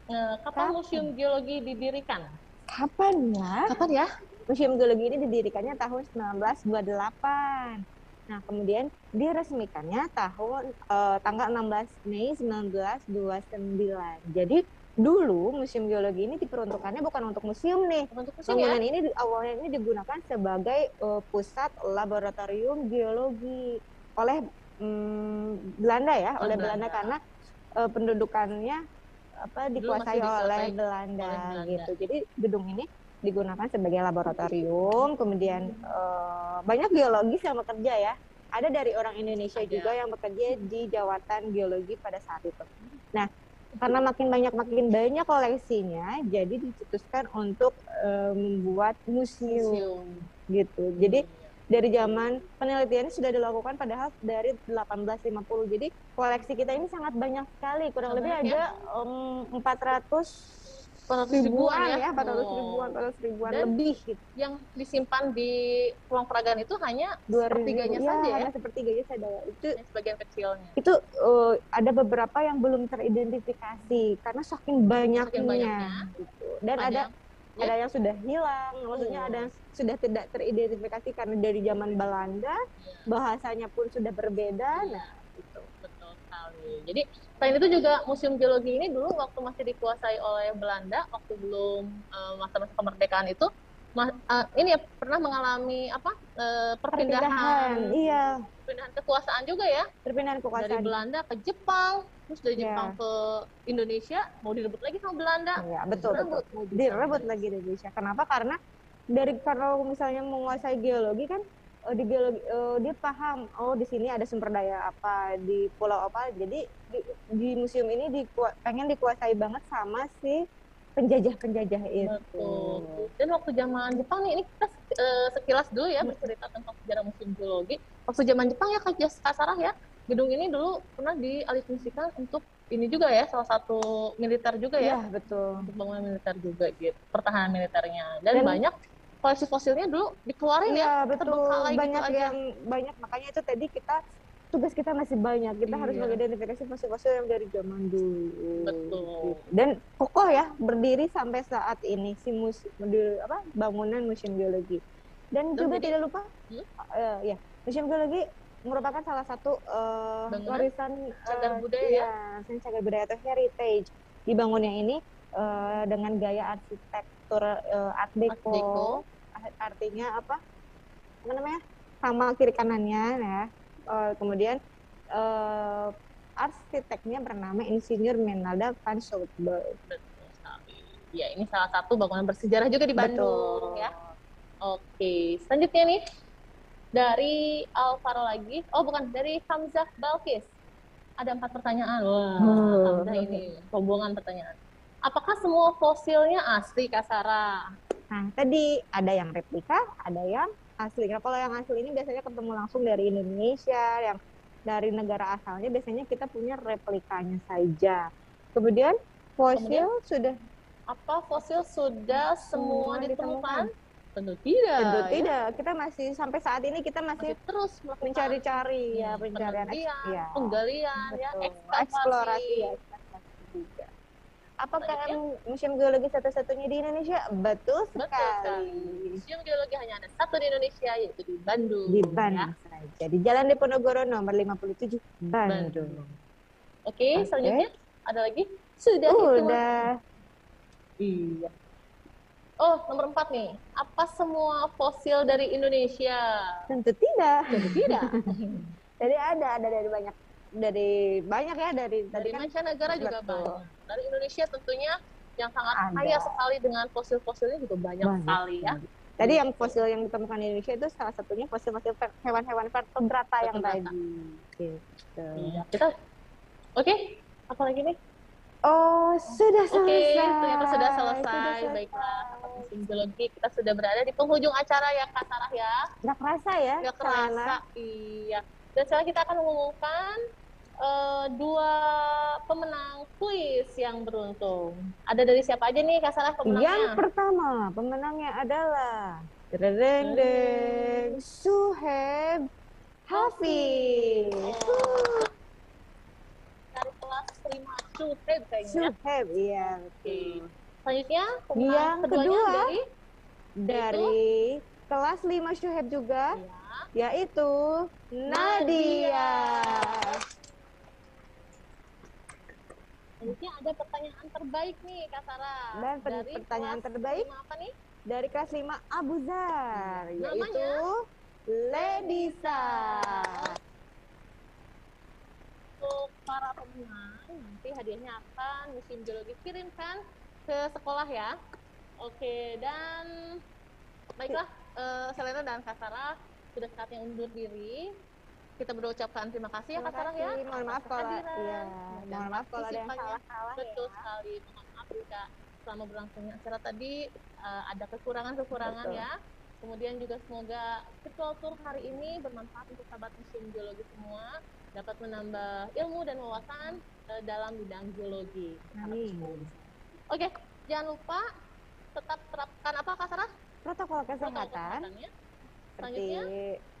Eh, kapan Kapan? Museum Geologi didirikan? kapan ya? Kapan ya? Museum Geologi ini didirikannya tahun 1928. Nah, kemudian diresmikannya tahun eh, tanggal 16 Mei 1929. Jadi dulu Museum Geologi ini diperuntukannya bukan untuk museum nih. Untuk museum ya? Bangunan ini di- awalnya ini digunakan sebagai eh, pusat laboratorium geologi oleh mm, Belanda ya, Oh, oleh Belanda. Belanda karena eh, pendudukannya apa dikuasai masih dikuasai oleh Belanda, oleh Belanda. gitu. Jadi gedung ini digunakan sebagai laboratorium, kemudian eh, banyak geologis yang bekerja ya. Ada dari orang Indonesia Ada. juga yang bekerja di Jawatan Geologi pada saat itu. Nah, karena makin banyak makin banyak koleksinya, jadi dicetuskan untuk eh, membuat museum, Museum. gitu. Jadi dari zaman penelitiannya sudah dilakukan padahal dari 1850. Jadi koleksi kita ini sangat banyak sekali, kurang lebih banyak ada em, 400 400 ribuan ya, 400 Oh. ribuan, 400 ribuan Dan lebih gitu. Yang disimpan di ruang peragaan itu hanya Dua sepertiganya ribu- saja ya? hanya sepertiganya saja. Itu yang sebagian kecilnya. itu eh, ada beberapa yang belum teridentifikasi karena saking banyaknya, Saking banyaknya. gitu. Dan ada ya. ada yang sudah hilang, maksudnya ada yang sudah tidak teridentifikasi karena dari zaman Belanda Iya. bahasanya pun sudah berbeda. Iya. Nah, betul. Jadi selain itu juga Museum Geologi ini dulu waktu masih dikuasai oleh Belanda, waktu belum eh, masa-masa kemerdekaan itu, ma- eh, ini ya pernah mengalami apa eh, Perpindahan, perpindahan, iya, perpindahan kekuasaan juga ya perpindahan dari kekuasaan. Belanda ke Jepang, terus dari Iya. Jepang ke Indonesia mau direbut lagi sama Belanda. Iya, betul, betul. Direbut, bisa. direbut lagi di Indonesia. Kenapa? Karena dari kalau misalnya menguasai geologi kan eh, di geologi eh, dia paham oh di sini ada sumber daya apa di pulau apa. Jadi di, di museum ini dikua- pengen dikuasai banget sama si penjajah-penjajah itu. Betul. Dan waktu zaman Jepang nih, ini kita eh, sekilas dulu ya bercerita tentang sejarah museum geologi. Waktu zaman Jepang ya Kak Sarah ya, gedung ini dulu pernah dialihfungsikan untuk ini juga ya, salah satu militer juga Iya, ya, betul. untuk bangunan militer juga gitu, pertahanan militernya. Dan, Dan- banyak koleksi fosilnya dulu dikeluarin ya, Iya, betul. gitu Banyak aja. yang banyak makanya itu tadi kita tugas kita masih banyak. Kita harus Iya. mengidentifikasi fosil-fosil yang dari zaman dulu. Betul. Dan kokoh ya berdiri sampai saat ini si mus di- apa bangunan museum geologi. Dan Dan juga jadi- tidak lupa Hmm? eh, ya museum geologi merupakan salah satu Bangunan warisan cagar eh, budaya ya? iya, warisan cagar budaya atau heritage. Dibangunnya ini eh, dengan gaya arsitektur eh, Art Deco. Deco. Art- Artinya apa? Apa namanya? Sama kiri kanannya ya. Eh, kemudian eh, arsiteknya bernama Insinyur Menalda van Soutberg. Ya, ini salah satu bangunan bersejarah juga di Bandung Betul. ya. Oke, selanjutnya nih dari Alvaro lagi. Oh, bukan dari Hamzah Balkis. Ada empat pertanyaan. Wah, Hmm. Hamzah ini rombongan pertanyaan. Apakah semua fosilnya asli Kak Sarah? Nah, tadi ada yang replika, ada yang asli. Nah, kalau yang asli ini biasanya ketemu langsung dari Indonesia, yang dari negara asalnya biasanya kita punya replikanya saja. Kemudian fosil sudah Apa fosil sudah semua Semua ditemukan? ditemukan. Tentu tidak. tentu ya. tidak. Kita masih sampai saat ini kita Masih masih terus mencari-cari ya hmm, pencarian eks- penelitian, ya. penggalian, ya, Betul. eksplorasi ya, eksplorasi juga. Apakah Selanjutnya? museum geologi satu-satunya di Indonesia? Betul Betul sekali. sekali. Museum Geologi hanya ada satu di Indonesia yaitu di Bandung. Di ya. Bandung saja. Di Jalan Diponegoro nomor 57 Bandung. Oke, Oke. selanjutnya ada lagi? Sudah itu. Udah. Iya. Oh, nomor empat nih. Apa semua fosil dari Indonesia? Tentu tidak. Tentu tidak. Jadi ada, ada dari banyak dari banyak ya dari dari tadi kan mancanegara juga banyak. Dari Indonesia tentunya yang sangat Ada. kaya sekali dengan fosil-fosilnya juga banyak, Banyak sekali ya. Tadi yang fosil yang ditemukan di Indonesia itu salah satunya fosil-fosil hewan-hewan vertebrata yang tadi. Gitu. Iya, kita Oke, apa lagi nih? Oh, sudah Oke, selesai. ternyata sudah selesai. selesai. Baiklah, musim geologi kita sudah berada di penghujung acara ya Kak Sarah ya. Nggak kerasa ya, Nggak kerasa, iya. Dan sekarang kita akan mengumumkan eh, dua pemenang kuis yang beruntung. Ada dari siapa aja nih Kak Sarah Yang pemenangnya? pertama, pemenangnya adalah Deng deng Suheb Hafiz. Oh, dari kelas 5 Suheb kayaknya. Suheb, iya. Oke. Selanjutnya pemenang Yang kedua, dari Dari kelas 5 Suheb juga, ya, yaitu Nadia. Selanjutnya ada pertanyaan terbaik nih Kak Sarah. Dan per- Dari pertanyaan kelas terbaik? apa nih? Dari kelas 5 Abu Zar, Namanya? yaitu Ledisa. Untuk para pemenang, nanti hadiahnya akan Museum Geologi kirimkan ke sekolah ya. Oke, dan baiklah, eh, Selena dan Kak Sarah sudah saatnya undur diri. Kita berucapkan terima kasih ya Kak Sarah ya. kasih. Mohon maaf kalau iya, mohon maaf kalau ada yang salah-salah ya. Betul sekali. Mohon maaf jika selama berlangsungnya acara tadi eh, ada kekurangan-kekurangan ya. Kemudian juga semoga virtual tour hari ini bermanfaat untuk sahabat museum geologi semua, dapat menambah ilmu dan wawasan eh, dalam bidang geologi. Amin. Oke, jangan lupa tetap terapkan apa Kak Sarah? Protokol Protokol kesehatan kesehatannya. Seperti Selanjutnya,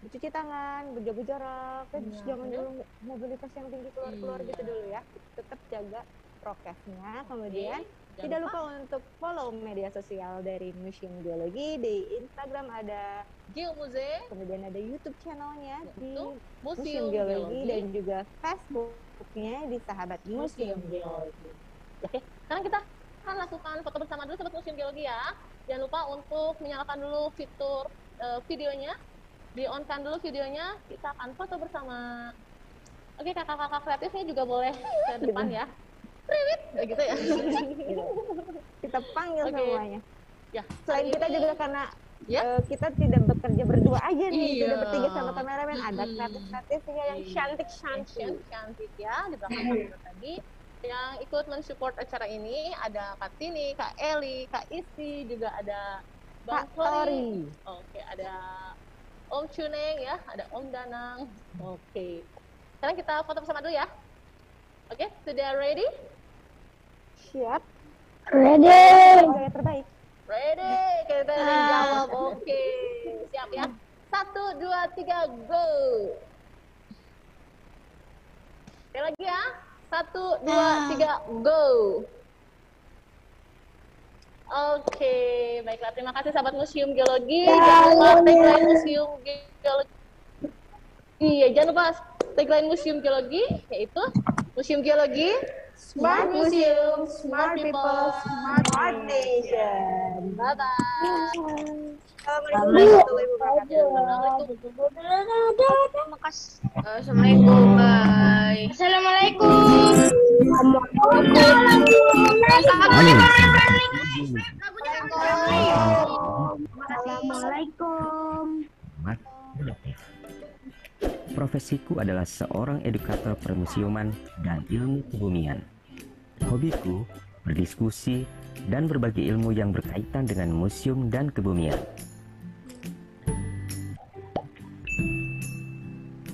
mencuci tangan, berjaga jarak, terus Iya, jangan bener. dulu mobilitas yang tinggi keluar-keluar Iya. gitu dulu ya. Tetap jaga prokesnya. Kemudian Jangan tidak lupa untuk follow media sosial dari Museum Geologi di Instagram ada, Geomuse, kemudian ada YouTube channelnya Ya, di. Museum Museum Geologi Geologi, dan juga Facebook Buktinya di sahabat museum geologi. Oke, sekarang kita akan lakukan foto bersama dulu sobat museum geologi ya. Jangan lupa untuk menyalakan dulu fitur eh, videonya, di on kan dulu videonya. Kita akan foto bersama. Oke, kakak-kakak kreatifnya juga boleh ke depan ya. Priwit, kayak gitu ya. Kita panggil Oke. semuanya. ya. Selain kita ini- juga karena Ya. eh, kita tidak bekerja berdua aja nih, Iya. tidak bertiga sama kameramen, ada Mm-mm. kreatif-kreatifnya yang Iya. cantik-cantik. Cantik, cantik ya di belakang kamera tadi. Yang ikut mensupport acara ini ada Kak Tini, Kak Eli, Kak Isti, juga ada Bang Kak Tori. Oke, ada Om Cuneng ya, ada Om Danang. Oke. Sekarang kita foto bersama dulu ya. Oke, sudah ready? Siap. Ready. Gaya terbaik. Ready? Kita udah jawab. Oke, siap ya. Satu, dua, tiga, go. Sekali lagi ya. Satu, dua, tiga, go. Oke, baiklah. Terima kasih sahabat Museum Geologi. Jangan lupa tagline Museum Geologi. Iya, jangan lupa tagline Museum Geologi, yaitu Museum Geologi, Smart Museum, Smart People, Smart Nation. Bye-bye. Assalamualaikum warahmatullahi wabarakatuh. Assalamualaikum. Bye. Assalamualaikum. Assalamualaikum. Produktif. Profesiku adalah seorang edukator permusiuman dan ilmu kebumian. Hobiku berdiskusi dan berbagi ilmu yang berkaitan dengan museum dan kebumian.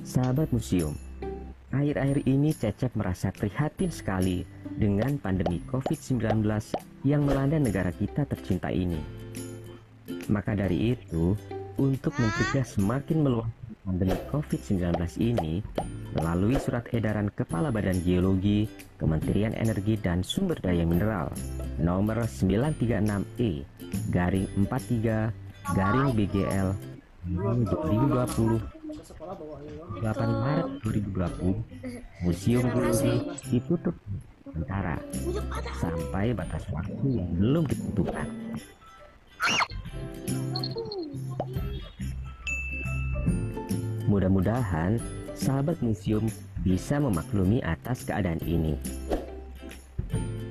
Sahabat museum, akhir-akhir ini Cecep merasa prihatin sekali dengan pandemi COVID-19 yang melanda negara kita tercinta ini. Maka dari itu, untuk mencegah semakin meluasnya pandemi COVID-19 ini, melalui surat edaran Kepala Badan Geologi, Kementerian Energi dan Sumber Daya Mineral nomor 936E garing 43 garing BGL 2020 8 Maret 2020 Museum Geologi ditutup sementara sampai batas waktu yang belum ditentukan. Mudah-mudahan sahabat museum bisa memaklumi atas keadaan ini.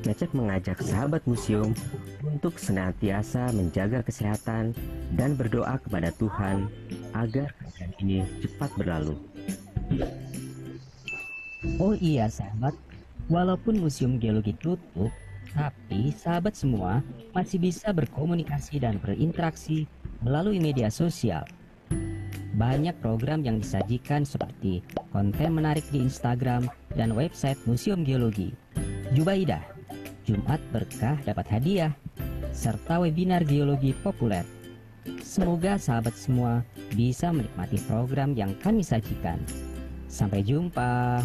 Cecep mengajak sahabat museum untuk senantiasa menjaga kesehatan dan berdoa kepada Tuhan agar keadaan ini cepat berlalu. Oh iya sahabat, walaupun museum geologi tutup, tapi sahabat semua masih bisa berkomunikasi dan berinteraksi melalui media sosial. Banyak program yang disajikan seperti konten menarik di Instagram dan website Museum Geologi. Jubaidah, Jumat Berkah dapat hadiah, serta webinar geologi populer. Semoga sahabat semua bisa menikmati program yang kami sajikan. Sampai jumpa.